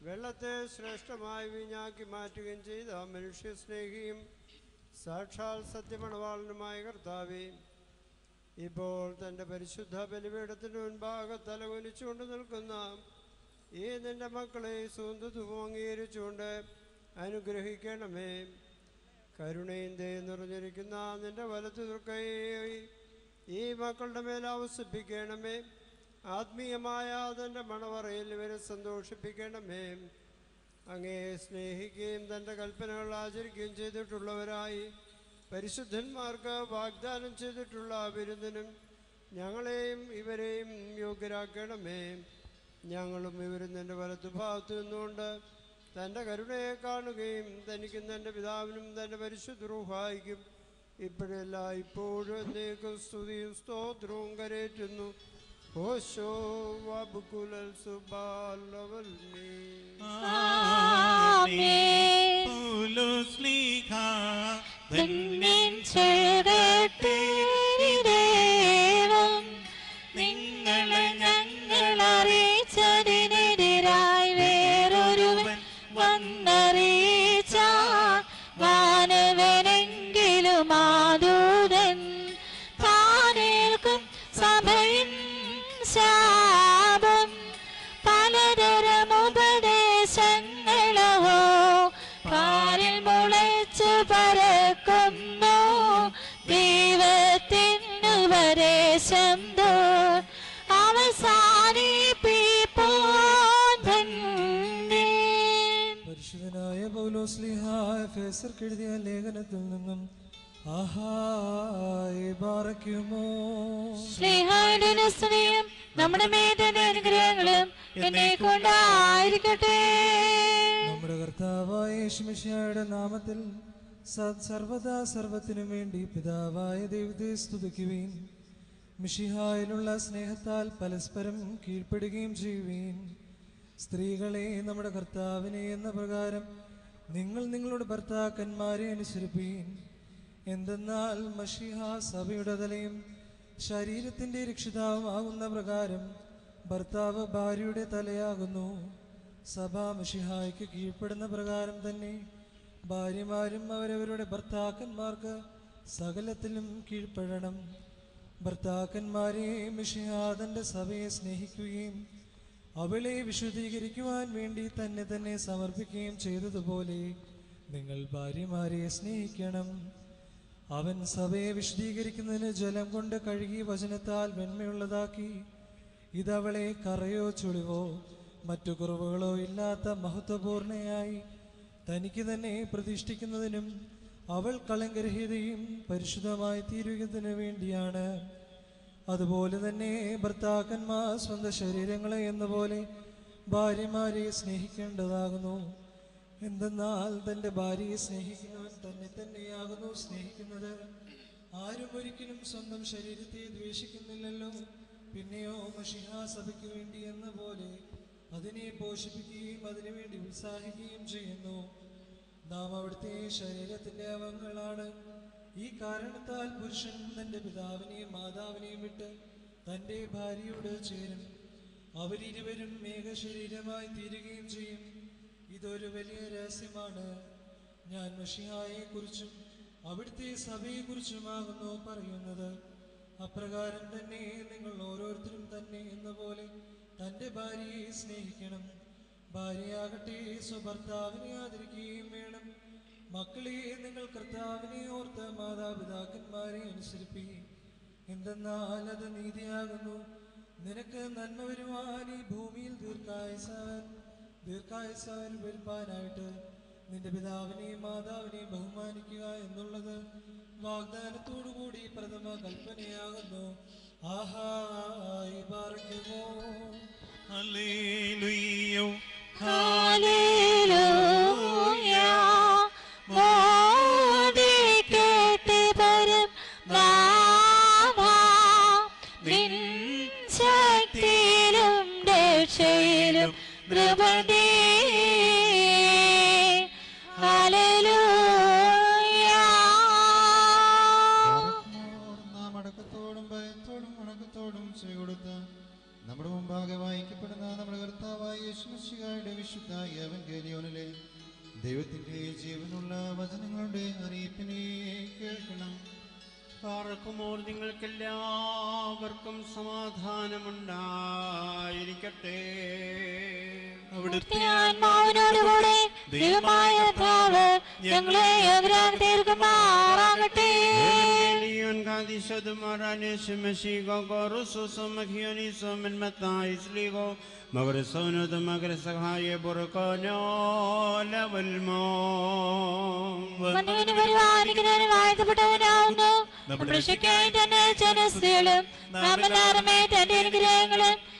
വെള്ളത്തെ ശ്രേഷ്ഠമായി വീഞ്ഞാക്കി മാറ്റുകയും ചെയ്ത മനുഷ്യ സ്നേഹിയും സാക്ഷാൽ സത്യമണവാളനുമായ കർത്താവി ഇപ്പോൾ തന്റെ പരിശുദ്ധ ബലിപീഠത്തിന് മുൻപാകെ തലകുനിച്ചുകൊണ്ട് നിൽക്കുന്ന ഈ നിന്റെ മക്കളെ സ്വന്തത്വം അംഗീകരിച്ചുകൊണ്ട് അനുഗ്രഹിക്കണമേ. കരുണയും ദയം നിറഞ്ഞിരിക്കുന്ന നിന്റെ വലത്തു ദുർക്കയെ ഈ മക്കളുടെ മേൽ ആവസിപ്പിക്കണമേ ആത്മീയമായ തന്റെ മണവറയിൽ ഇവരെ സന്തോഷിപ്പിക്കണമേ. അങ്ങേ സ്നേഹിക്കുകയും തന്റെ കൽപ്പനകൾ ആചരിക്കുകയും ചെയ്തിട്ടുള്ളവരായി പരിശുദ്ധന്മാർക്ക് വാഗ്ദാനം ചെയ്തിട്ടുള്ള വിരുന്നിനും ഞങ്ങളെയും ഇവരെയും യോഗ്യരാക്കണമേ. ഞങ്ങളും ഇവരും നിന്റെ വലത്തു ഭാഗത്ത് നിന്നുകൊണ്ട് തന്റെ കരുണയെ കാണുകയും തനിക്കും തന്റെ പിതാവിനും തന്റെ പരിശുദ്ധ ഇപ്പോഴെല്ലാം ഇപ്പോഴല്ല ഇപ്പോഴും എന്നേക്കും സ്തുതിയും സ്തോത്രവും കരേറ്റുന്നു. ഓശോ വബുക്കുലൽ സുബാലവൽമീ ആമേൻ. പൗലോസ്ലീഹ ധന്യൻ ചെറുകത്തെ ദൈവം നിങ്ങളെ ഞങ്ങൾ അറിയിച്ചതിനെതിരായി വേറൊരുവൻ വന്നറിയിച്ച വാനവനെങ്കിലും ആദൂതൻ. താനേൽക്കും സഭയിൻ ഫേസർക്ക് എഴുതിയ ലേഖനത്തിൽ നിന്നും സ്നേഹം നമ്മുടെ മേധന അനുഗ്രഹങ്ങളും എന്നെ കൊണ്ടായിരിക്കട്ടെ നമ്മുടെ കർത്താവായ യേശുമിശിഹായുടെ നാമത്തിൽ സർവദാ സർവത്തിനും വേണ്ടി പിതാവായ ദൈവത്തെ സ്തുതിക്കുവീൻ. മിഷിഹായിലുള്ള സ്നേഹത്താൽ പരസ്പരം കീഴ്പ്പെടുകയും ചെയ്യുവീൻ. സ്ത്രീകളെ നമ്മുടെ കർത്താവിനെ എന്ന പ്രകാരം നിങ്ങൾ നിങ്ങളുടെ ഭർത്താക്കന്മാരെ അനുസരിപ്പീൻ. എന്തെന്നാൽ മഷിഹ സഭയുടെ തലയും ശരീരത്തിന്റെ രക്ഷിതാവുമാകുന്ന പ്രകാരം ഭർത്താവ് ഭാര്യയുടെ തലയാകുന്നു. സഭ മഷിഹായ്ക്ക് കീഴ്പ്പെടുന്ന പ്രകാരം തന്നെ ഭാര്യമാരും അവരവരുടെ ഭർത്താക്കന്മാർക്ക് സകലത്തിലും കീഴ്പ്പെടണം. ഭർത്താക്കന്മാരെ മിഷിഹാദന്റെ സഭയെ സ്നേഹിക്കുകയും അവളെ വിശുദ്ധീകരിക്കുവാൻ വേണ്ടി തന്നെ തന്നെ സമർപ്പിക്കുകയും ചെയ്തതുപോലെ നിങ്ങൾ ഭാര്യമാരെ സ്നേഹിക്കണം. അവൻ സഭയെ വിശദീകരിക്കുന്നതിന് ജലം കൊണ്ട് കഴുകി വചനത്താൽ വെണ്മയുള്ളതാക്കി ഇതവളെ കറയോ ചുളിവോ മറ്റു കുറവുകളോ ഇല്ലാത്ത മഹത്വപൂർണയായി തനിക്ക് തന്നെ പ്രതിഷ്ഠിക്കുന്നതിനും അവൾ കളങ്കരഹിതയും പരിശുദ്ധമായി തീരുകതിനു വേണ്ടിയാണ് അതുപോലെ തന്നെ ഭർത്താക്കന്മാർ സ്വന്തം ശരീരങ്ങളെ എന്നപോലെ ഭാര്യമാരെ സ്നേഹിക്കേണ്ടതാകുന്നു. എന്തെന്നാൽ തന്റെ ഭാര്യയെ സ്നേഹിക്കുന്നവൻ തന്നെ തന്നെയാകുന്നു. സ്നേഹിക്കുന്നത് ആരും ഒരിക്കലും സ്വന്തം ശരീരത്തെ ദ്വേഷിക്കുന്നില്ലല്ലോ. പിന്നെയോ മഷിഹാ സഭയ്ക്ക് വേണ്ടി എന്ന പോലെ അതിനെ പോഷിപ്പിക്കുകയും അതിനുവേണ്ടി ഉത്സാഹിക്കുകയും ചെയ്യുന്നു. നാം അവിടുത്തെ ശരീരത്തിന്റെ അവങ്ങളാണ് ഈ കാരണത്താൽ പുരുഷൻ തന്റെ പിതാവിനെയും മാതാവിനെയും വിട്ട് തന്റെ ഭാര്യയോട് ചേരും. അവരിരുവരും മേഘശരീരമായി തീരുകയും ചെയ്യും. ഇതൊരു വലിയ രഹസ്യമാണ്. ഞാൻ മഷിഹായെ കുറിച്ചും അവിടുത്തെ സഭയെ കുറിച്ചുമാകുന്നു പറയുന്നത്. അപ്രകാരം തന്നെ നിങ്ങൾ ഓരോരുത്തരും തന്നെ എന്ന പോലെ തന്റെ ഭാര്യയെ സ്നേഹിക്കണം. ഭാര്യയാകട്ടെ സ്വഭർത്താവിനെ ആദരിക്കുകയും വേണം. മക്കളെ നിങ്ങൾ കർത്താവിനെ ഓർത്ത് മാതാപിതാക്കന്മാരെ അനുസരിപ്പിക്കും എന്തെന്നാൽ അത് നീതിയാകുന്നു. നിനക്ക് നന്മ വരുവാൻ ഈ ഭൂമിയിൽ ദീർഘായുസാൻ ദീർഘായുസാൻ വരുവാനായിട്ട് നിന്റെ പിതാവിനെയും മാതാവിനെയും ബഹുമാനിക്കുക എന്നുള്ളത് വാഗ്ദാനത്തോടുകൂടി പ്രഥമ കൽപ്പനയാകുന്നു. ആഹായി പാർക്കുമോ ഹല്ലേലൂയ്യോ. യേശുമിശിഹായുടെ വിശുദ്ധ ദൈവത്തിന്റെ ദൈവത്തിന്റെ ജീവനുള്ള വചനങ്ങളുടെ അറിയിപ്പിനെ കേൾക്കണം. പാർക്കുമോർ നിങ്ങൾക്കെല്ലാവർക്കും സമാധാനമുണ്ടായിരിക്കട്ടെ. അവിടുത്തെ ആത്മാവിനോടുകൂടെ ദൈവമായ കർത്താവ് ഞങ്ങളെ വാഴ്ത്തപ്പെട്ടവനാവുന്നു. തന്നെ ജനസ്ഥികളും തന്റെ അനുഗ്രഹങ്ങളും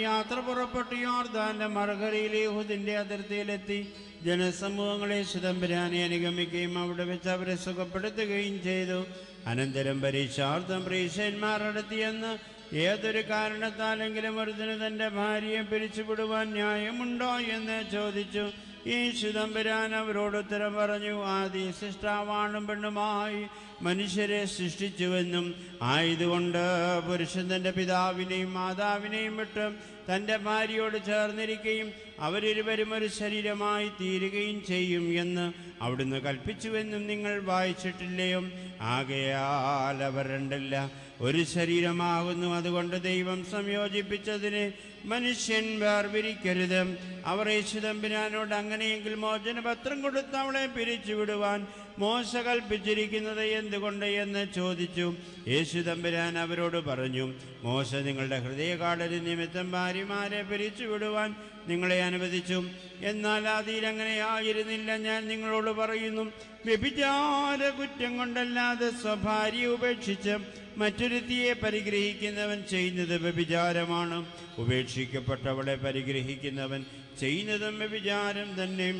യാത്ര പുറപ്പെട്ട്. യോർദാന്റെ മറുകരയിലെ ഹുദിന്റെ അതിർത്തിയിലെത്തി. ജനസമൂഹങ്ങളെ ചിദംബരാനെ അനുഗമിക്കുകയും അവിടെ വെച്ച് അവരെ സുഖപ്പെടുത്തുകയും ചെയ്തു. അനന്തരം പരീക്ഷാർത്ഥം പ്രീശന്മാരടത്തിയെന്ന് ഏതൊരു കാരണത്താലെങ്കിലും ഒരുതിന് തന്റെ ഭാര്യയെ പിരിച്ചുവിടുവാൻ ന്യായമുണ്ടോ എന്ന് ചോദിച്ചു. ഈ ശുതമ്പുരാൻ അവരോട് ഉത്തരം പറഞ്ഞു ആദി സൃഷ്ടാവാണും പെണ്ണുമായി മനുഷ്യരെ സൃഷ്ടിച്ചുവെന്നും ആയതുകൊണ്ട് പുരുഷൻ തന്റെ പിതാവിനെയും മാതാവിനെയും വിട്ട് തന്റെ ഭാര്യയോട് ചേർന്നിരിക്കുകയും അവരിരുവരും ഒരു ശരീരമായി തീരുകയും ചെയ്യും എന്ന് അവിടുന്ന് കൽപ്പിച്ചുവെന്നും നിങ്ങൾ വായിച്ചിട്ടില്ലയോ? ആകയാൽ അവർ രണ്ടല്ല. ഒരു ശരീരമാകുന്നു അതുകൊണ്ട് ദൈവം സംയോജിപ്പിച്ചതിന് മനുഷ്യൻ വേർപിരിക്കരുത്. അവർ യേശുദമ്പിനാനോട് അങ്ങനെയെങ്കിൽ മോചനപത്രം കൊടുത്ത് അവളെ പിരിച്ചുവിടുവാൻ മോശ കൽപ്പിച്ചിരിക്കുന്നത് എന്തുകൊണ്ട് എന്ന് ചോദിച്ചു. യേശുദമ്പുരാൻ അവരോട് പറഞ്ഞു മോശ നിങ്ങളുടെ ഹൃദയകാടൽ നിമിത്തം ഭാര്യമാരെ പിരിച്ചുവിടുവാൻ നിങ്ങളെ അനുവദിച്ചു. എന്നാൽ അതിൽ അങ്ങനെ ആയിരുന്നില്ല ഞാൻ നിങ്ങളോട് പറയുന്നു. വ്യഭിചാര കുറ്റം കൊണ്ടല്ലാതെ സ്വഭാര്യ ഉപേക്ഷിച്ച് മറ്റൊരുത്തിയെ പരിഗ്രഹിക്കുന്നവൻ ചെയ്യുന്നത് വ്യഭിചാരമാണ്. ഉപേക്ഷിക്കപ്പെട്ടവളെ പരിഗ്രഹിക്കുന്നവൻ ചെയ്യുന്നതും വ്യഭിചാരം തന്നെ.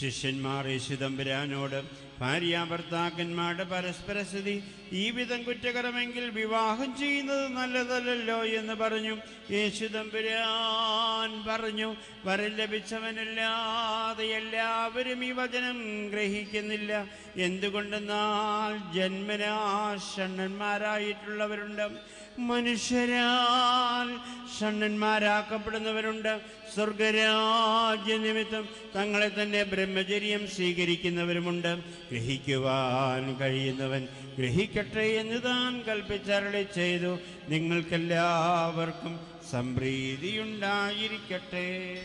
ശിഷ്യന്മാർ യേശുദമ്പുരാനോട് ഭാര്യ ഭർത്താക്കന്മാരുടെ പരസ്പര സ്ഥിതി ഈ വിധം കുറ്റകരമെങ്കിൽ വിവാഹം ചെയ്യുന്നത് നല്ലതല്ലല്ലോ എന്ന് പറഞ്ഞു. യേശുദമ്പുരാൻ പറഞ്ഞു വരം ലഭിച്ചവനല്ലാതെ എല്ലാവരും ഈ വചനം ഗ്രഹിക്കുന്നില്ല. എന്തുകൊണ്ടെന്നാൽ ജന്മനാ ഷണ്ണന്മാരായിട്ടുള്ളവരുണ്ട് മനുഷ്യരാൽ ഷണ്ണന്മാരാക്കപ്പെടുന്നവരുണ്ട്. സ്വർഗരാജ്യ നിമിത്തം തങ്ങളെ തന്നെ ബ്രഹ്മചര്യം സ്വീകരിക്കുന്നവരുമുണ്ട്. ഗ്രഹിക്കുവാൻ കഴിയുന്നവൻ ഗ്രഹിക്കട്ടെ എന്ന് താൻ കൽപ്പിച്ചരളി ചെയ്തു. നിങ്ങൾക്കെല്ലാവർക്കും സംപ്രീതിയുണ്ടായിരിക്കട്ടെ.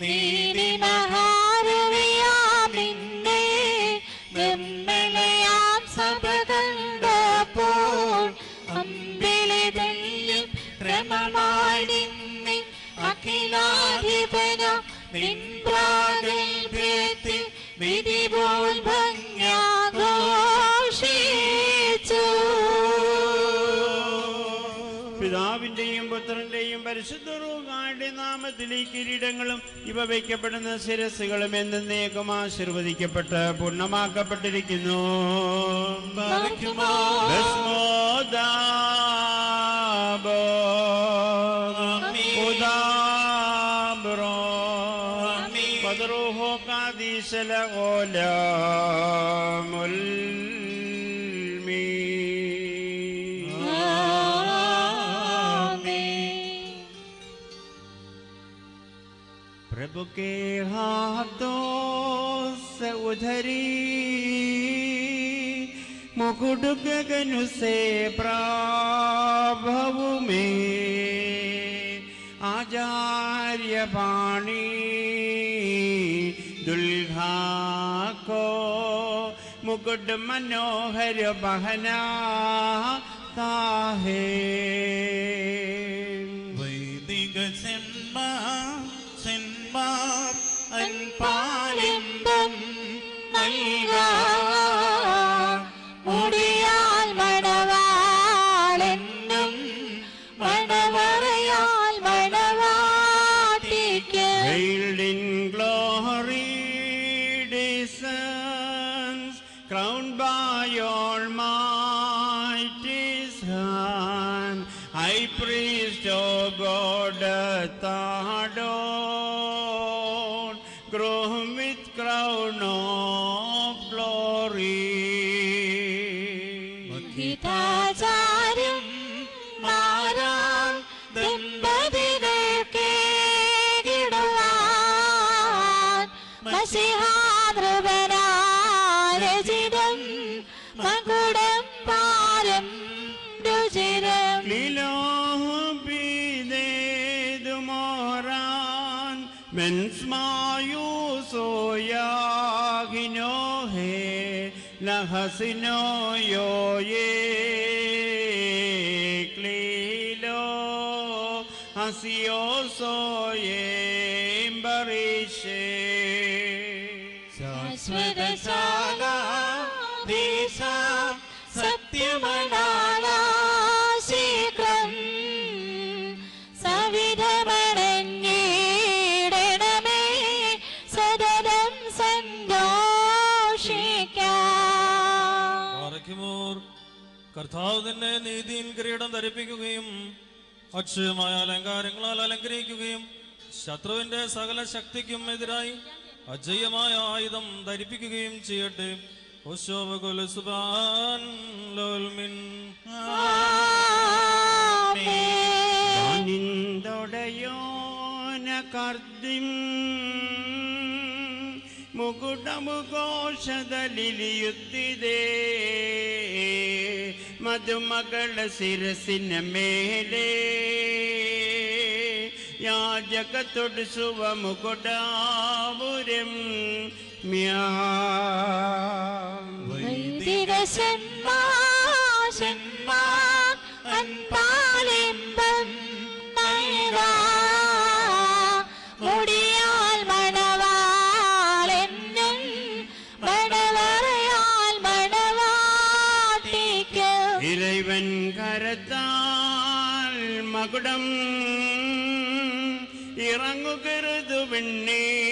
നീതി നിർമ്മലയാം സഭ കണ്ടപ്പോൾ അമ്പിളിതല്ലും ക്രമമായി നിന്നെ അഖിലാധിപന നിൻപ്രാഗൽഭ്യത്തിൽ വിധി പോൽ ഭംഗ്യാഘോഷിച്ചു. പിതാവിന്റെയും പുത്രന്റെയും പരിശുദ്ധരുടെ നാമത്തിലെ കിരീടങ്ങളും ഇവ വയ്ക്കപ്പെടുന്ന ശിരസുകളും എന്നേക്കും ആശീർവദിക്കപ്പെട്ട് പൂർണമാക്കപ്പെട്ടിരിക്കുന്നു. ഭസ്മോദാബോ ഉദാബ്രോ പദറുഹോ കാദീശല प्रभु के हाथों से उधरी, मुकुट गगन से प्रभु में आचार्य पाणी दुल्हा को मुकुट मनोहर बहना ताहे നൽകാം حسن يويه തന്നെ നീതിയിൽ കിരീടം ധരിപ്പിക്കുകയും അക്ഷയമായ അലങ്കാരങ്ങളാൽ അലങ്കരിക്കുകയും ശത്രുവിന്റെ സകല ശക്തിക്കും എതിരായി അജയമായ ആയുധം ധരിപ്പിക്കുകയും ചെയ്യട്ടെ. നിന്തൊടയോന കർദിം മധുമകള ശിരസിന് മേലേ. യാജക തൊടുസുവ മുകുടാപുരം മ്യാ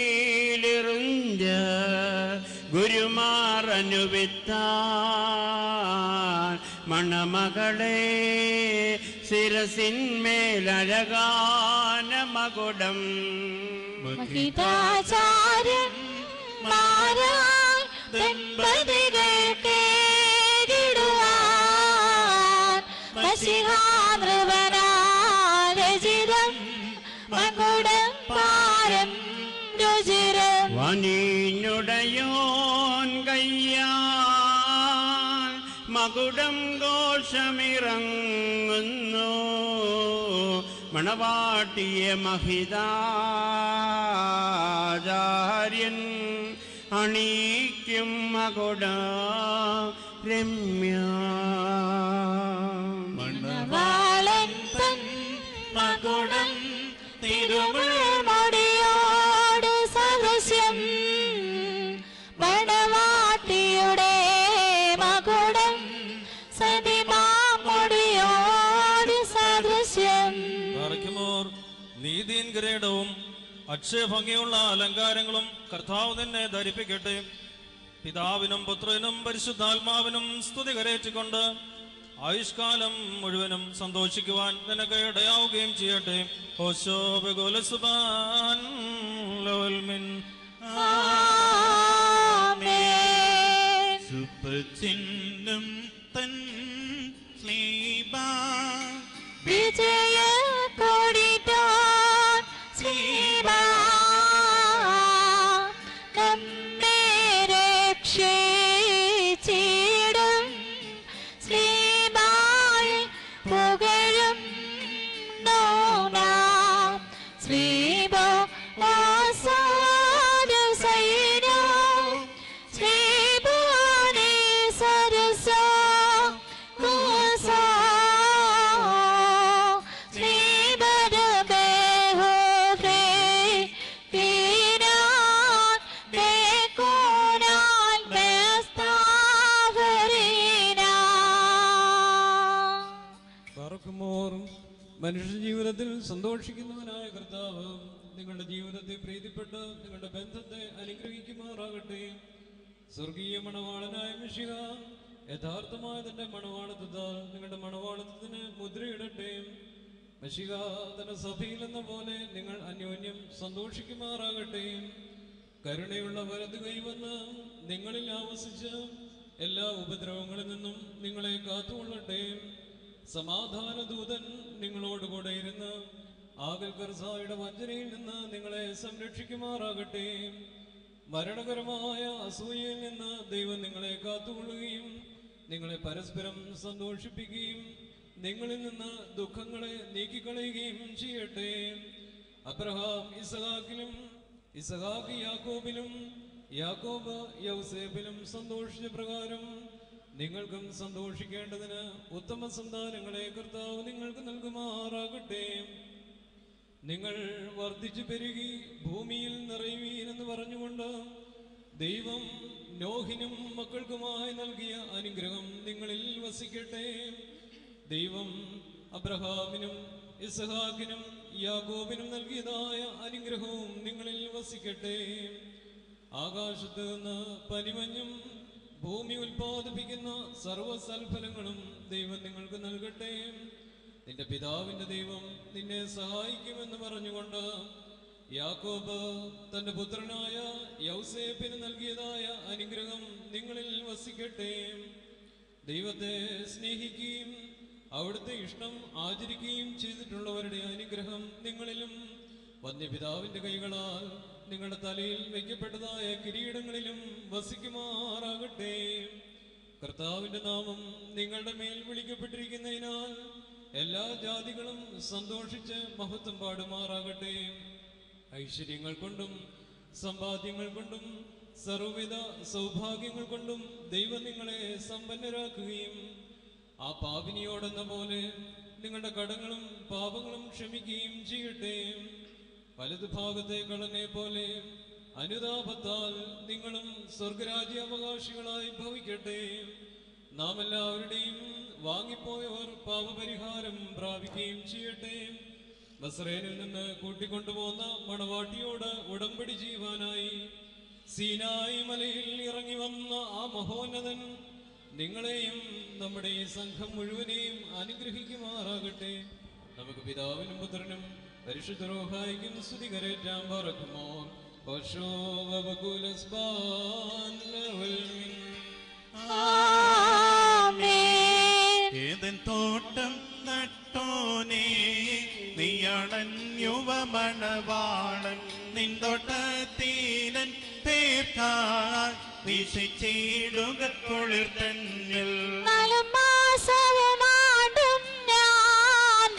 വെണ്ണീലിറിഞ്ഞ ഗുരുമാറനുവിത്താൻ മണമകളെ ശിരസിന്മേലഴകാന മകുടം. മഹിതാചാര്യൻ മാരാ ദമ്പതികൾക്ക് രുചിരം വനീനുടയോൻ കയ്യാൽ മകുടം ഘോഷമിറങ്ങുന്നു. മണവാട്ടിയ മഹിതാചാര്യൻ അണീക്കും മകുട രമ്യ. അക്ഷയഭംഗിയുള്ള അലങ്കാരങ്ങളും കർത്താവ് തന്നെ ധരിപ്പിക്കട്ടെ. പിതാവിനും പുത്രനും പരിശുദ്ധാത്മാവിനും സ്തുതി കരേറ്റിക്കൊണ്ട് ആയുഷ്കാലം മുഴുവനും സന്തോഷിക്കുവാൻ നിനക്ക് ഇടയാവുകയും ചെയ്യട്ടെ. സുപ്രചിഹ്നം തൻ സ്ലീബ. വിജയ നിങ്ങളുടെ ജീവിതത്തെ പ്രീതിപ്പെട്ട് നിങ്ങളുടെ ബന്ധത്തെ അനുഗ്രഹിക്കുമാറാകട്ടെ. സ്വർഗീയ മണവാളനായ മിഷിക യഥാർത്ഥമായ തന്റെ മണവാളത്താൽ നിങ്ങളുടെ മണവാളത്തിന് മുദ്രയിടട്ടെ. മഷിക തന്റെ സഭയിൽ എന്ന പോലെ നിങ്ങൾ അന്യോന്യം സന്തോഷിക്കുമാറാകട്ടെ. കരുണയുള്ള വലത് കൈവന്ന് നിങ്ങളിൽ ആവസിച്ച് എല്ലാ ഉപദ്രവങ്ങളിൽ നിന്നും നിങ്ങളെ കാത്തുകൊള്ളട്ടെ. സമാധാന ദൂതൻ നിങ്ങളോടുകൂടെ ഇരുന്ന് ആകൽ കർസായുടെ വഞ്ചനയിൽ നിന്ന് നിങ്ങളെ സംരക്ഷിക്കുമാറാകട്ടെ. മരണകരമായ അസൂയയിൽ നിന്ന് ദൈവം നിങ്ങളെ കാത്തുകൊള്ളുകയും നിങ്ങളെ പരസ്പരം സന്തോഷിപ്പിക്കുകയും നിങ്ങളിൽ നിന്ന് ദുഃഖങ്ങളെ നീക്കിക്കളയുകയും ചെയ്യട്ടെ. അബ്രഹാം ഇസഹാക്കിലും ഇസഹാക്ക് യാക്കോബിലും യാക്കോബ് യൗസേബിലും സന്തോഷിച്ച പ്രകാരം നിങ്ങൾക്കും സന്തോഷിക്കേണ്ടതിന് ഉത്തമ സന്താനങ്ങളെ കർത്താവ് നിങ്ങൾക്ക് നൽകുമാറാകട്ടെ. നിങ്ങൾ വർദ്ധിച്ചു പെരുകി ഭൂമിയിൽ നിറയുവീൻ എന്ന് പറഞ്ഞുകൊണ്ട് ദൈവം നോഹിനും മക്കൾക്കുമായി നൽകിയ അനുഗ്രഹം നിങ്ങളിൽ വസിക്കട്ടെ. ദൈവം അബ്രഹാമിനും ഇസഹാക്കിനും യാഗോബിനും നൽകിയതായ അനുഗ്രഹവും നിങ്ങളിൽ വസിക്കട്ടെ. ആകാശത്ത് നിന്ന് പനിമഞ്ഞും ഭൂമി ഉൽപ്പാദിപ്പിക്കുന്ന സർവസൽഫലങ്ങളും ദൈവം നിങ്ങൾക്ക് നൽകട്ടെ. നിന്റെ പിതാവിന്റെ ദൈവം നിന്നെ സഹായിക്കുമെന്ന് പറഞ്ഞുകൊണ്ട് യാക്കോബ് തന്റെ പുത്രനായ യൗസേപ്പിന് നൽകിയതായ അനുഗ്രഹം നിങ്ങളിൽ വസിക്കട്ടെ. ദൈവത്തെ സ്നേഹിക്കുകയും അവിടുത്തെ ഇഷ്ടം ആചരിക്കുകയും ചെയ്തിട്ടുള്ളവരുടെ അനുഗ്രഹം നിങ്ങളിലും വന്യപിതാവിന്റെ കൈകളാൽ നിങ്ങളുടെ തലയിൽ വയ്ക്കപ്പെട്ടതായ കിരീടങ്ങളിലും വസിക്കുമാറാകട്ടെ. കർത്താവിന്റെ നാമം നിങ്ങളുടെ മേൽ വിളിക്കപ്പെട്ടിരിക്കുന്നതിനാൽ എല്ലാ ജാതികളും സന്തോഷിച്ച് മഹത്വം പാടുമാറാകട്ടെ. ഐശ്വര്യങ്ങൾ കൊണ്ടും സമ്പാദ്യങ്ങൾ കൊണ്ടും സർവവിധ സൗഭാഗ്യങ്ങൾ കൊണ്ടും ദൈവം നിങ്ങളെ സമ്പന്നരാക്കുകയും ആ പാപിനിയോടെന്ന പോലെ നിങ്ങളുടെ കടങ്ങളും പാപങ്ങളും ക്ഷമിക്കുകയും ചെയ്യട്ടെ. വലതുഭാഗത്തെ കളനെ പോലെ അനുതാപത്താൽ നിങ്ങളും സ്വർഗരാജ്യാവകാശികളായി ഭവിക്കട്ടെ. നാം എല്ലാവരുടെയും വാങ്ങിപ്പോയവർ പാപപരിഹാരം പ്രാപിക്കുകയും ചെയ്യട്ടെ. ബസ്രേനിൽ നിന്ന് കൂട്ടിക്കൊണ്ടുപോന്ന മണവാട്ടിയോട് ഉടമ്പടി ചെയ്യുവാനായി സീനായി മലയിൽ ഇറങ്ങി വന്ന ആ മഹോന്നതൻ നിങ്ങളെയും നമ്മുടെ ഈ സംഘം മുഴുവനെയും അനുഗ്രഹിക്കുമാറാകട്ടെ. നമുക്ക് പിതാവിനും പുത്രനും പരിശുദ്ധരോഹായിക്കും സ്തുതി കരേറ്റാൻ പറക്കുമോ പശോ ഏതൻ തോട്ടം നട്ടോനേ നീയണഞ്ഞുവമണവാളൻ നിന്തോട്ടത്തീനൻ തീർത്ഥാൻ വീശിച്ചിടുക കുളിർ തന്നിൽ. നാലും ആടും ഞാൻ.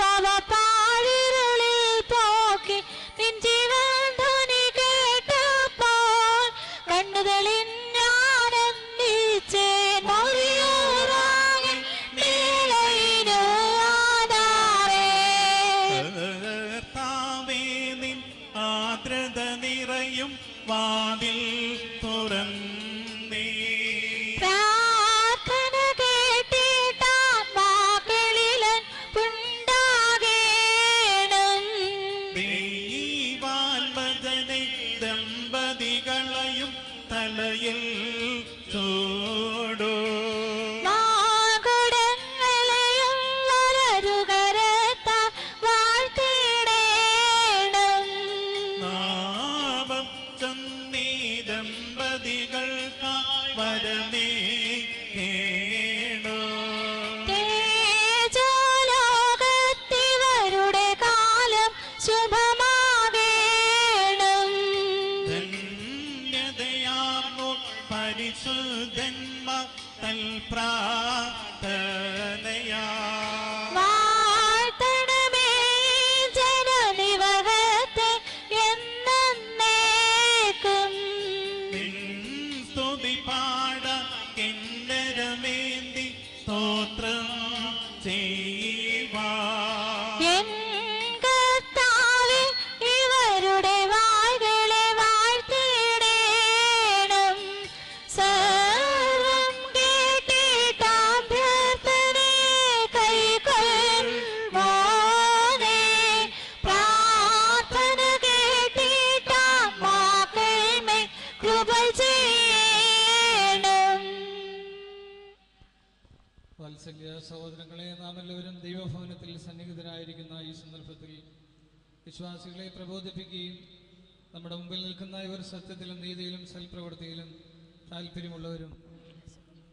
താല്പര്യമുള്ളവരും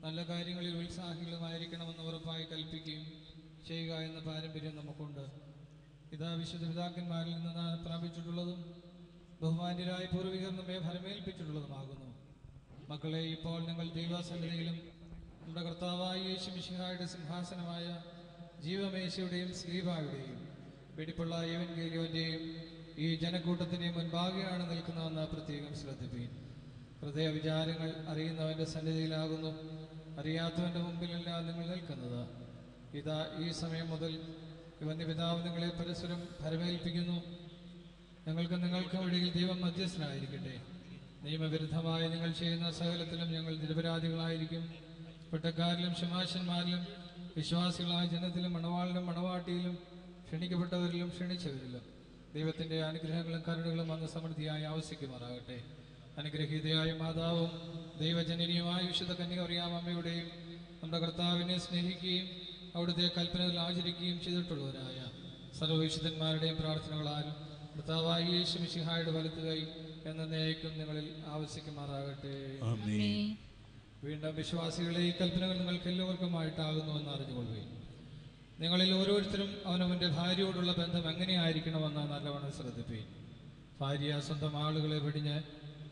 നല്ല കാര്യങ്ങളിൽ ഉത്സാഹികളുമായിരിക്കണമെന്ന് ഉറപ്പായി കൽപ്പിക്കുകയും ചെയ്യുക എന്ന പാരമ്പര്യം നമുക്കുണ്ട്. ഇതാ വിശുദ്ധ പിതാക്കന്മാരിൽ നിന്ന് പ്രാപിച്ചിട്ടുള്ളതും ബഹുമാന്യരായ പൂർവികർ നമ്മെ ഫലമേൽപ്പിച്ചിട്ടുള്ളതുമാകുന്നു മക്കളെ ഇപ്പോൾ ഞങ്ങൾ ദൈവസന്നിധിയിലും നമ്മുടെ കർത്താവായ യേശു മിശിഹായുടെ സിംഹാസനമായ ജീവമേശയുടെയും സ്ലീബായുടെയും വെടിപ്പുള്ള ഏവൻഗേലിയോന്റെയും ഈ ജനക്കൂട്ടത്തിന്റെയും മുൻപാകെയാണ് നിൽക്കുന്നതെന്ന് പ്രത്യേകം ശ്രദ്ധിപ്പീൻ ഹൃദയ വിചാരങ്ങൾ അറിയുന്നവന്റെ സന്നിധിയിലാകുന്നു. അറിയാത്തവന്റെ മുമ്പിലല്ല നിങ്ങൾ നിൽക്കുന്നത്. ഇതാ ഈ സമയം മുതൽ ഇവന്റെ പിതാവ് നിങ്ങളെ പരസ്പരം ഭരമേൽപ്പിക്കുന്നു. ഞങ്ങൾക്ക് നിങ്ങൾക്കും ഇടയിൽ ദൈവം മധ്യസ്ഥനായിരിക്കട്ടെ. നിയമവിരുദ്ധമായി നിങ്ങൾ ചെയ്യുന്ന സകലത്തിലും ഞങ്ങൾ നിരപരാധികളായിരിക്കും. പെട്ടക്കാരിലും ശമാശന്മാരിലും വിശ്വാസികളായ ജനത്തിലും മണവാളിലും മണവാട്ടിയിലും ക്ഷണിക്കപ്പെട്ടവരിലും ക്ഷണിച്ചവരിലും ദൈവത്തിന്റെ അനുഗ്രഹങ്ങളും കരുണകളും അന്ന് സമൃദ്ധിയായി ആവശ്യിക്കുമാറാകട്ടെ അനുഗ്രഹീതയായ മാതാവും ദൈവജനനിയുമായ വിശുദ്ധ കന്യകറിയാം അമ്മയുടെയും നമ്മുടെ കർത്താവിനെ സ്നേഹിക്കുകയും അവിടുത്തെ കൽപ്പനകൾ ആചരിക്കുകയും ചെയ്തിട്ടുള്ളവരായ സർവവിശുദ്ധന്മാരുടെയും പ്രാർത്ഥനകളാലും കർത്താവായി യേശു മിശിഹായുടെ വലത്ത് കൈ എന്നേക്കും നിങ്ങളിൽ ആവശ്യിക്കുമാറാകട്ടെ വീണ്ടും വിശ്വാസികളെ ഈ കൽപ്പനകൾ നിങ്ങൾക്ക് എല്ലാവർക്കുമായിട്ടാകുന്നു എന്ന് അറിഞ്ഞുകൊള്ളുകയും നിങ്ങളിൽ ഓരോരുത്തരും അവനവന്റെ ഭാര്യയോടുള്ള ബന്ധം എങ്ങനെയായിരിക്കണമെന്ന് നല്ലവണ്ണം ശ്രദ്ധിപ്പീൻ. ഭാര്യ സ്വന്തം ആളുകളെ വെടിഞ്ഞ്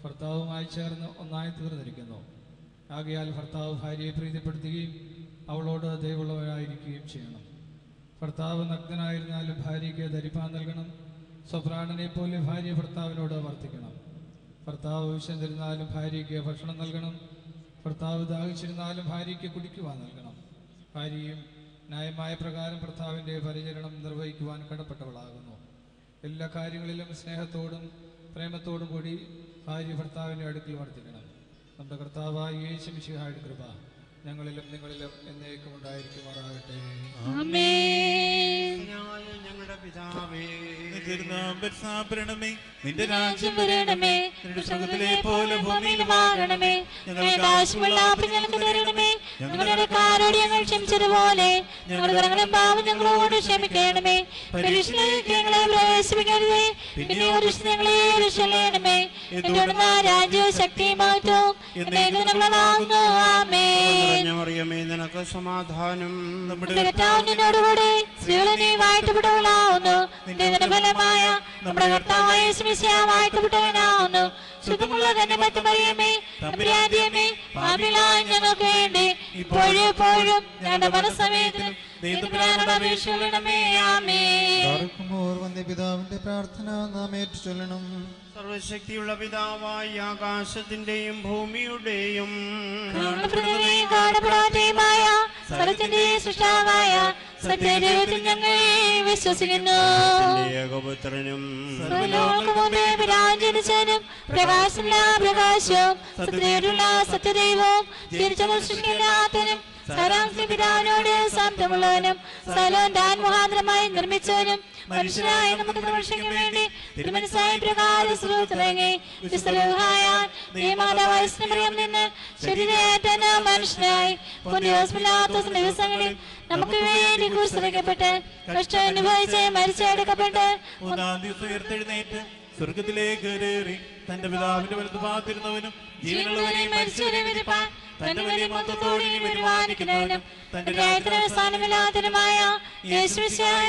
ഭർത്താവുമായി ചേർന്ന് ഒന്നായി തീർന്നിരിക്കുന്നു. ആകയാൽ ഭർത്താവ് ഭാര്യയെ പ്രീതിപ്പെടുത്തുകയും അവളോട് ദയവുള്ളവരായിരിക്കുകയും ചെയ്യണം. ഭർത്താവ് നഗ്നനായിരുന്നാലും ഭാര്യയ്ക്ക് ധരിപ്പാൻ നൽകണം. സ്വപ്രാണനെ പോലെ ഭാര്യ ഭർത്താവിനോട് വർത്തിക്കണം. ഭർത്താവ് വിശന്നിരുന്നാലും ഭാര്യയ്ക്ക് ഭക്ഷണം നൽകണം. ഭർത്താവ് ദാഹിച്ചിരുന്നാലും ഭാര്യയ്ക്ക് കുടിക്കുവാൻ നൽകണം. ഭാര്യയും ന്യായമായ പ്രകാരം ഭർത്താവിന്റെ പരിചരണം നിർവഹിക്കുവാൻ കടപ്പെട്ടവളാകുന്നു. എല്ലാ കാര്യങ്ങളിലും സ്നേഹത്തോടും പ്രേമത്തോടും കൂടി ഭാര്യ ഭർത്താവിന്റെ അടുക്കൽ വർദ്ധിക്കണം നമ്മുടെ കർത്താവായ യേശു മിശിഹായുടെ കൃപ ഞങ്ങളിലും നിങ്ങളിലും എന്നേക്കും ഉണ്ടായിരിക്കുമാറാകട്ടെ. ഞങ്ങളുടെ പിതാവേ. നിന്റെ രാജ്യം വരണമേ. സ്വർഗത്തിലെ പോലെ ഭൂമിയിലുമാകണമേ ഞങ്ങളുടെ ആവശ്യമുള്ള ആപ്പ് ഞങ്ങൾക്ക് തരണമേ. ഞങ്ങളുടെ കാരോട് ഞങ്ങൾ ക്ഷമിച്ചതുപോലെ. ഞങ്ങളുടെ കരങ്ങളെ പാവം ഞങ്ങളോട് ക്ഷമിക്കണമേ. പരീക്ഷയിലേക്ക് ഞങ്ങളെ പ്രവേശിപ്പിക്കരുതേ. പിന്നെ ഒരു ഞങ്ങളെ രക്ഷണമേ എന്നോട് രാജ്യവും ശക്തിയും മഹത്വവും എന്നേക്കും നമ്മളാകുന്നു ആമേ നിറഞ്ഞ മറിയമേ നിനക്ക് സമാധാനം. നമ്മുടെ കർത്താവിനോടുകൂടെ സ്ത്രീകളെ നീ വാഴ്ത്തപ്പെട്ടവളാവുന്നു നിന്റെ ഫലമായ നമ്മുടെ കർത്താവായ വാഴ്ത്തപ്പെട്ടവനാവുന്നു തന്നെ മറിയമേ ഞങ്ങൾക്ക് വേണ്ടി ഇപ്പോഴും എപ്പോഴും ഞങ്ങളുടെ പിതാവിന്റെ പ്രാർത്ഥന നാം ഏറ്റുചൊല്ലണം സർവശക്തിയുള്ള പിതാവായി ആകാശത്തിന്റെയും ഭൂമിയുടെയും സൃഷ്ടാവായ ഞങ്ങൾ വിശ്വസിക്കുന്നു. ഏകപുത്രനും പിതാവ് പ്രകാശവും സത്യതയുള്ള സത്യദൈവവും സൃഷ്ടിക്കാത്തനും സരാംസി പിതാവിനോട് സാമ്യമുള്ളവനും സലോൻ താൻ മുഖാന്തരമായി നിർമ്മിച്ചവനും മനുഷ്യരായ നമുക്ക് നിർവൃഷിക്കാൻ വേണ്ടി തിരുമനസായ പ്രകാരം സുഹൃത്തുറങ്ങി വിസ്തരഹായ നിയമാതാവായ സ്നേഹം നിന്ന് ശരീരേറ്റന മനുഷ്യനായി. പുണ്യോസ്മില്ലാത്ത ദിവസങ്ങളിൽ നമുക്ക് വേണ്ടി കുറിച്ചിരിക്കപ്പെട്ട് കഷ്ടം അനുഭവിച്ച് മരിച്ചെടുക്കപ്പെട്ട് മൂന്നാം ദിവസം ഉയർത്തെഴുന്നേറ്റ് സ്വർഗത്തിലേക്ക് കയറി തന്റെ പിതാവിന്റെ വലതുഭാഗത്തിരുന്നവനും ജീവനുള്ളവരെയും മരിച്ചവരെയും വിധിപ്പാൻ തന്റെ വലിയ മൊത്തത്തോടെ വരുവാനിക്കുന്നവനും തന്റെ രാജ്യത്തിന് അവസാനമില്ലാത്തതുമായ യേശുവിശായ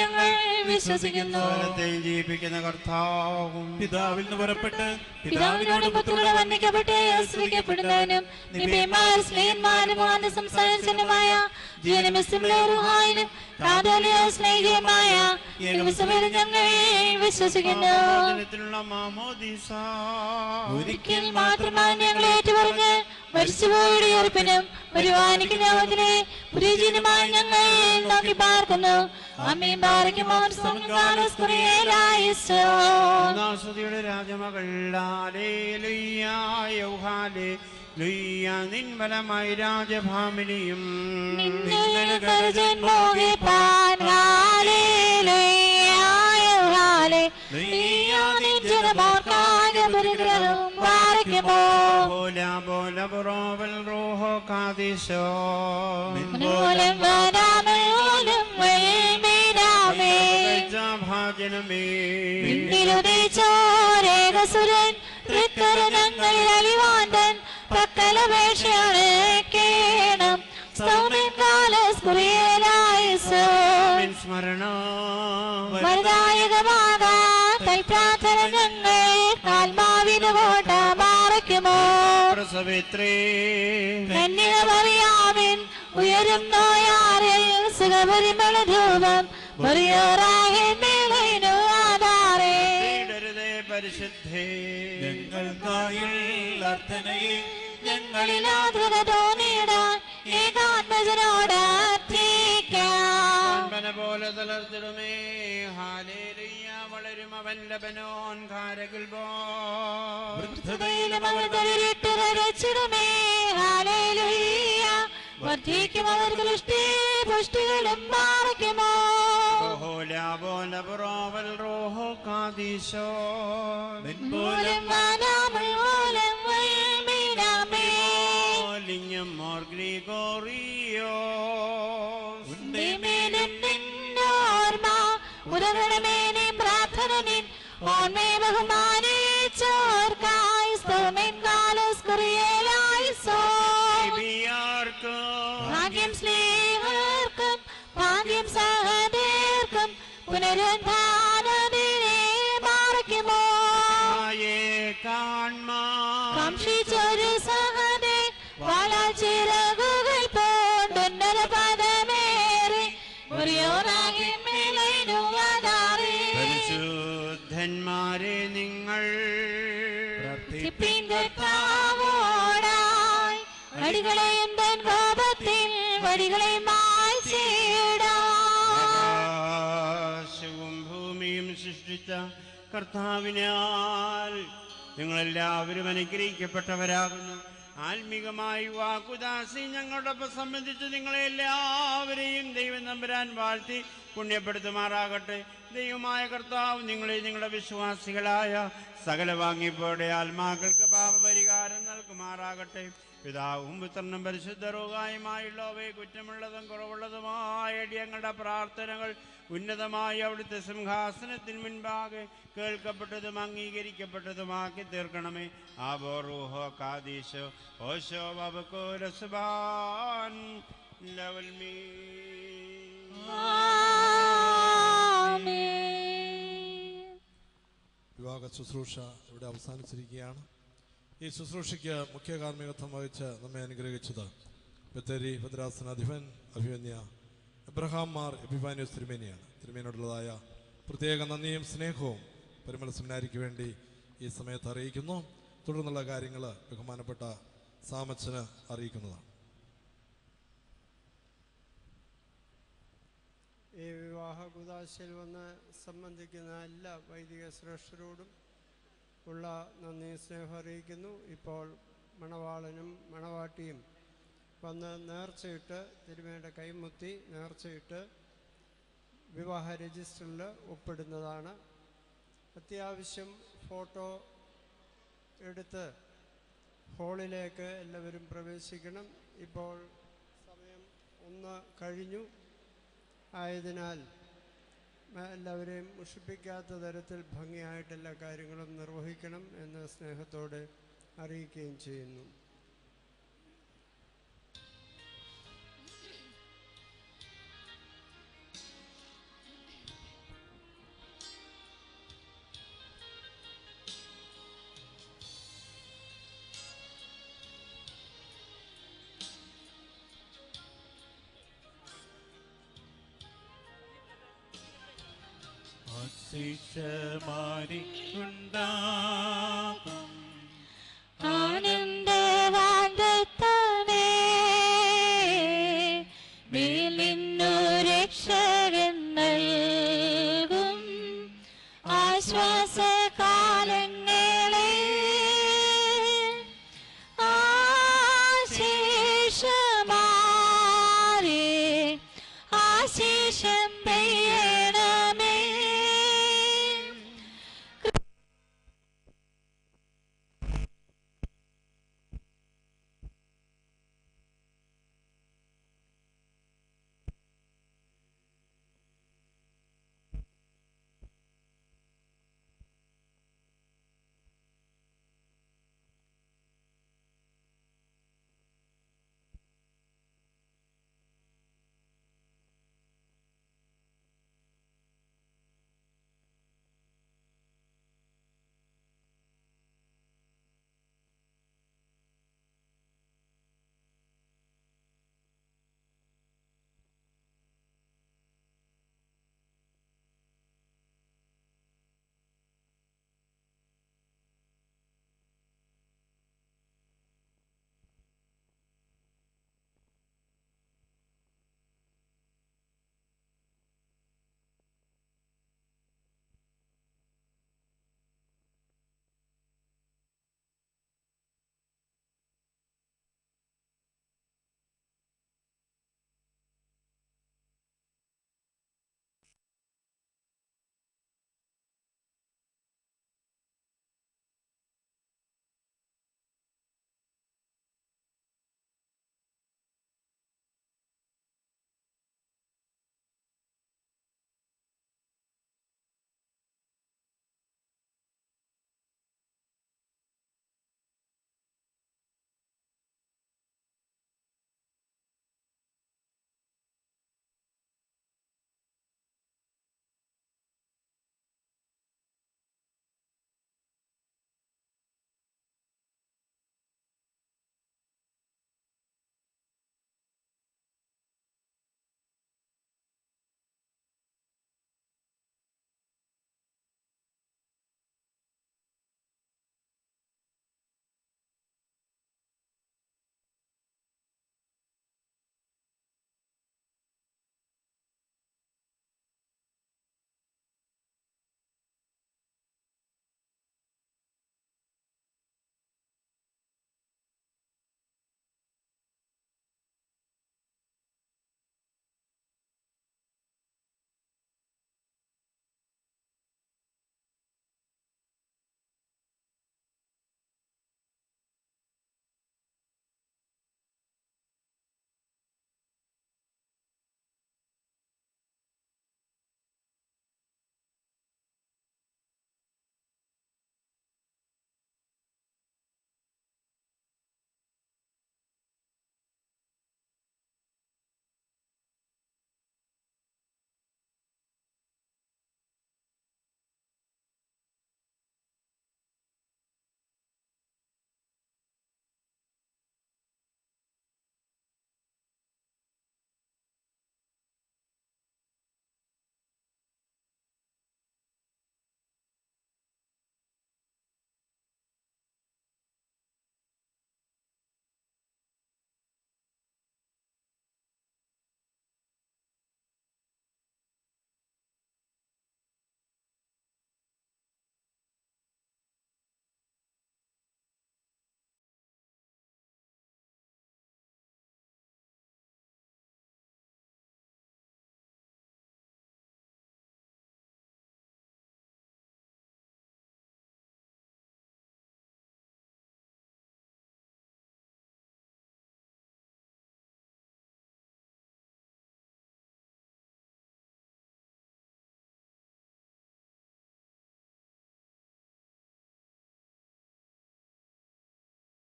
ഞങ്ങൾ വിശ്വസിക്കുന്നു. കാലത്തെയും ജീവിപ്പിക്കുന്ന കർത്താവും. പിതാവിൽ നിന്ന് പുറപ്പെട്ട് പിതാവിനോട് പുത്രങ്ങളെ വന്ദിക്കപ്പെട്ട് ആശ്രയിക്കപ്പെടുന്നവനും നിബിമാർ സ്നേഹന്മാരും ആദ്യ സംസാരിച്ചനുമായ ജീവനമിസ്റ്റും കാതോലിയ സ്നേഹിയമായ ഞങ്ങൾ വിശ്വസിക്കുന്നു. വചനത്തിലുള്ള മാമോദീസ. ഒരിക്കൽ മാത്രമാണ് ഞങ്ങൾ ഏറ്റുപറഞ്ഞ് മരിച്ചുപോയുടെ ഉറപ്പിനും വരുവാനിക്കുന്നതിനെ പുരീജീനമായി ഞങ്ങൾ നോക്കി പാർക്കുന്നു അമ്മയും പാറയ്ക്കുമോ നാസുതിയുടെ രാജമകൾ. നിൻബലമായി രാജഭാമിനിയും ഭാജനമേ ചോരേകസുരൻ തൃക്കരങ്ങളിൽ അലിവാന്തൻ പക്കലപേക്ഷയാണ് കേണം. കന്യകമറിയാവിൻ ഉയരും നോയാറിൽ സുഖപരിമള ധൂപം. പരിശുദ്ധേ. ഞങ്ങൾക്കായുള്ള അർത്ഥനയെ ഞങ്ങളിൽ ആദ്രത തോന്നിയിടാൻ പോലെ തളർത്തിടുമേ. ഹാലേലുയ്യ വളരും അവൻ ലബനോൻ കാരകിൽ വൃദ്ധതയിലും അവർ തളിരിട്ട് രച്ചിടുമേ ഹാലേലുയ്യ വർദ്ധിക്കും അവർ ദൃഷ്ടി പുഷ്ടികളും മാറിക്കുമോ മൂലം വാനാമൽ മൂലം നിന്നോർമ്മ ഉരകണമേനെ പ്രാർത്ഥന നിൻ ഓർമ്മേ കർത്താവിനാൽ നിങ്ങളെല്ലാവരും അനുഗ്രഹിക്കപ്പെട്ടവരാകുന്നു. ആത്മീകമായി വാക്കുദാസി ഞങ്ങളോടൊപ്പം സംബന്ധിച്ച് നിങ്ങളെല്ലാവരെയും ദൈവം നമ്പരാൻ വാഴ്ത്തി പുണ്യപ്പെടുത്തുമാറാകട്ടെ. ദൈവമായ കർത്താവ് നിങ്ങളെ നിങ്ങളുടെ വിശ്വാസികളായ സകല വാങ്ങിപ്പോടെ ആത്മാക്കൾക്ക് പാപപരിഹാരം നൽകുമാറാകട്ടെ. പിതാവും പുത്രനും പരിശുദ്ധ രോഗായുമായുള്ളവയെ കുറ്റമുള്ളതും കുറവുള്ളതുമായ ഞങ്ങളുടെ പ്രാർത്ഥനകൾ ഉന്നതമായി അവിടുത്തെ സിംഹാസനത്തിന് മുൻപാകെ കേൾക്കപ്പെട്ടതും അംഗീകരിക്കപ്പെട്ടതുമാക്കി തീർക്കണമേ. ആബോറൂഹോ കാദീശോ ഓശോ ബബക്കോ രസുബാൻ വിവാഹ ശുശ്രൂഷ ഇവിടെ അവസാനിച്ചിരിക്കുകയാണ്. ഈ ശുശ്രൂഷയ്ക്ക് മുഖ്യ കാർമ്മികത്വം വഹിച്ച് നമ്മെ അനുഗ്രഹിച്ചത് ബത്തേരി ഭദ്രാസനാധിപൻ അഭിമന്യ എബ്രഹാം മാർ എബിബാനിയോസ് തിരുമേനിയാണ്. തിരുമേനോടുള്ളതായ പ്രത്യേക നന്ദിയും സ്നേഹവും പരിമല സെമിനാരിക്ക് വേണ്ടി ഈ സമയത്ത് അറിയിക്കുന്നു. തുടർന്നുള്ള കാര്യങ്ങൾ ബഹുമാനപ്പെട്ട സാമച്ചന് അറിയിക്കുന്നതാണ്. ഈ വിവാഹ കുതാശയിൽ വന്ന് സംബന്ധിക്കുന്ന എല്ലാ വൈദിക ശ്രേഷ്ഠരോടും ഉള്ള നന്ദി സ്നേഹം അറിയിക്കുന്നു ഇപ്പോൾ മണവാളനും മണവാട്ടിയും വന്ന് നേർച്ചയിട്ട് തിരുമേയുടെ കൈമുത്തി നേർച്ചയിട്ട് വിവാഹ രജിസ്റ്ററിൽ ഒപ്പിടുന്നതാണ്. അത്യാവശ്യം ഫോട്ടോ എടുത്ത് ഹോളിലേക്ക് എല്ലാവരും പ്രവേശിക്കണം. ഇപ്പോൾ സമയം ഒന്ന് കഴിഞ്ഞു. ആയതിനാൽ എല്ലാവരെയും മുഷിപ്പിക്കാത്ത തരത്തിൽ ഭംഗിയായിട്ട് എല്ലാ കാര്യങ്ങളും നിർവഹിക്കണം എന്ന് സ്നേഹത്തോടെ അറിയിക്കുകയും ചെയ്യുന്നു. ശിക്ഷമാരി ഉണ്ടാകും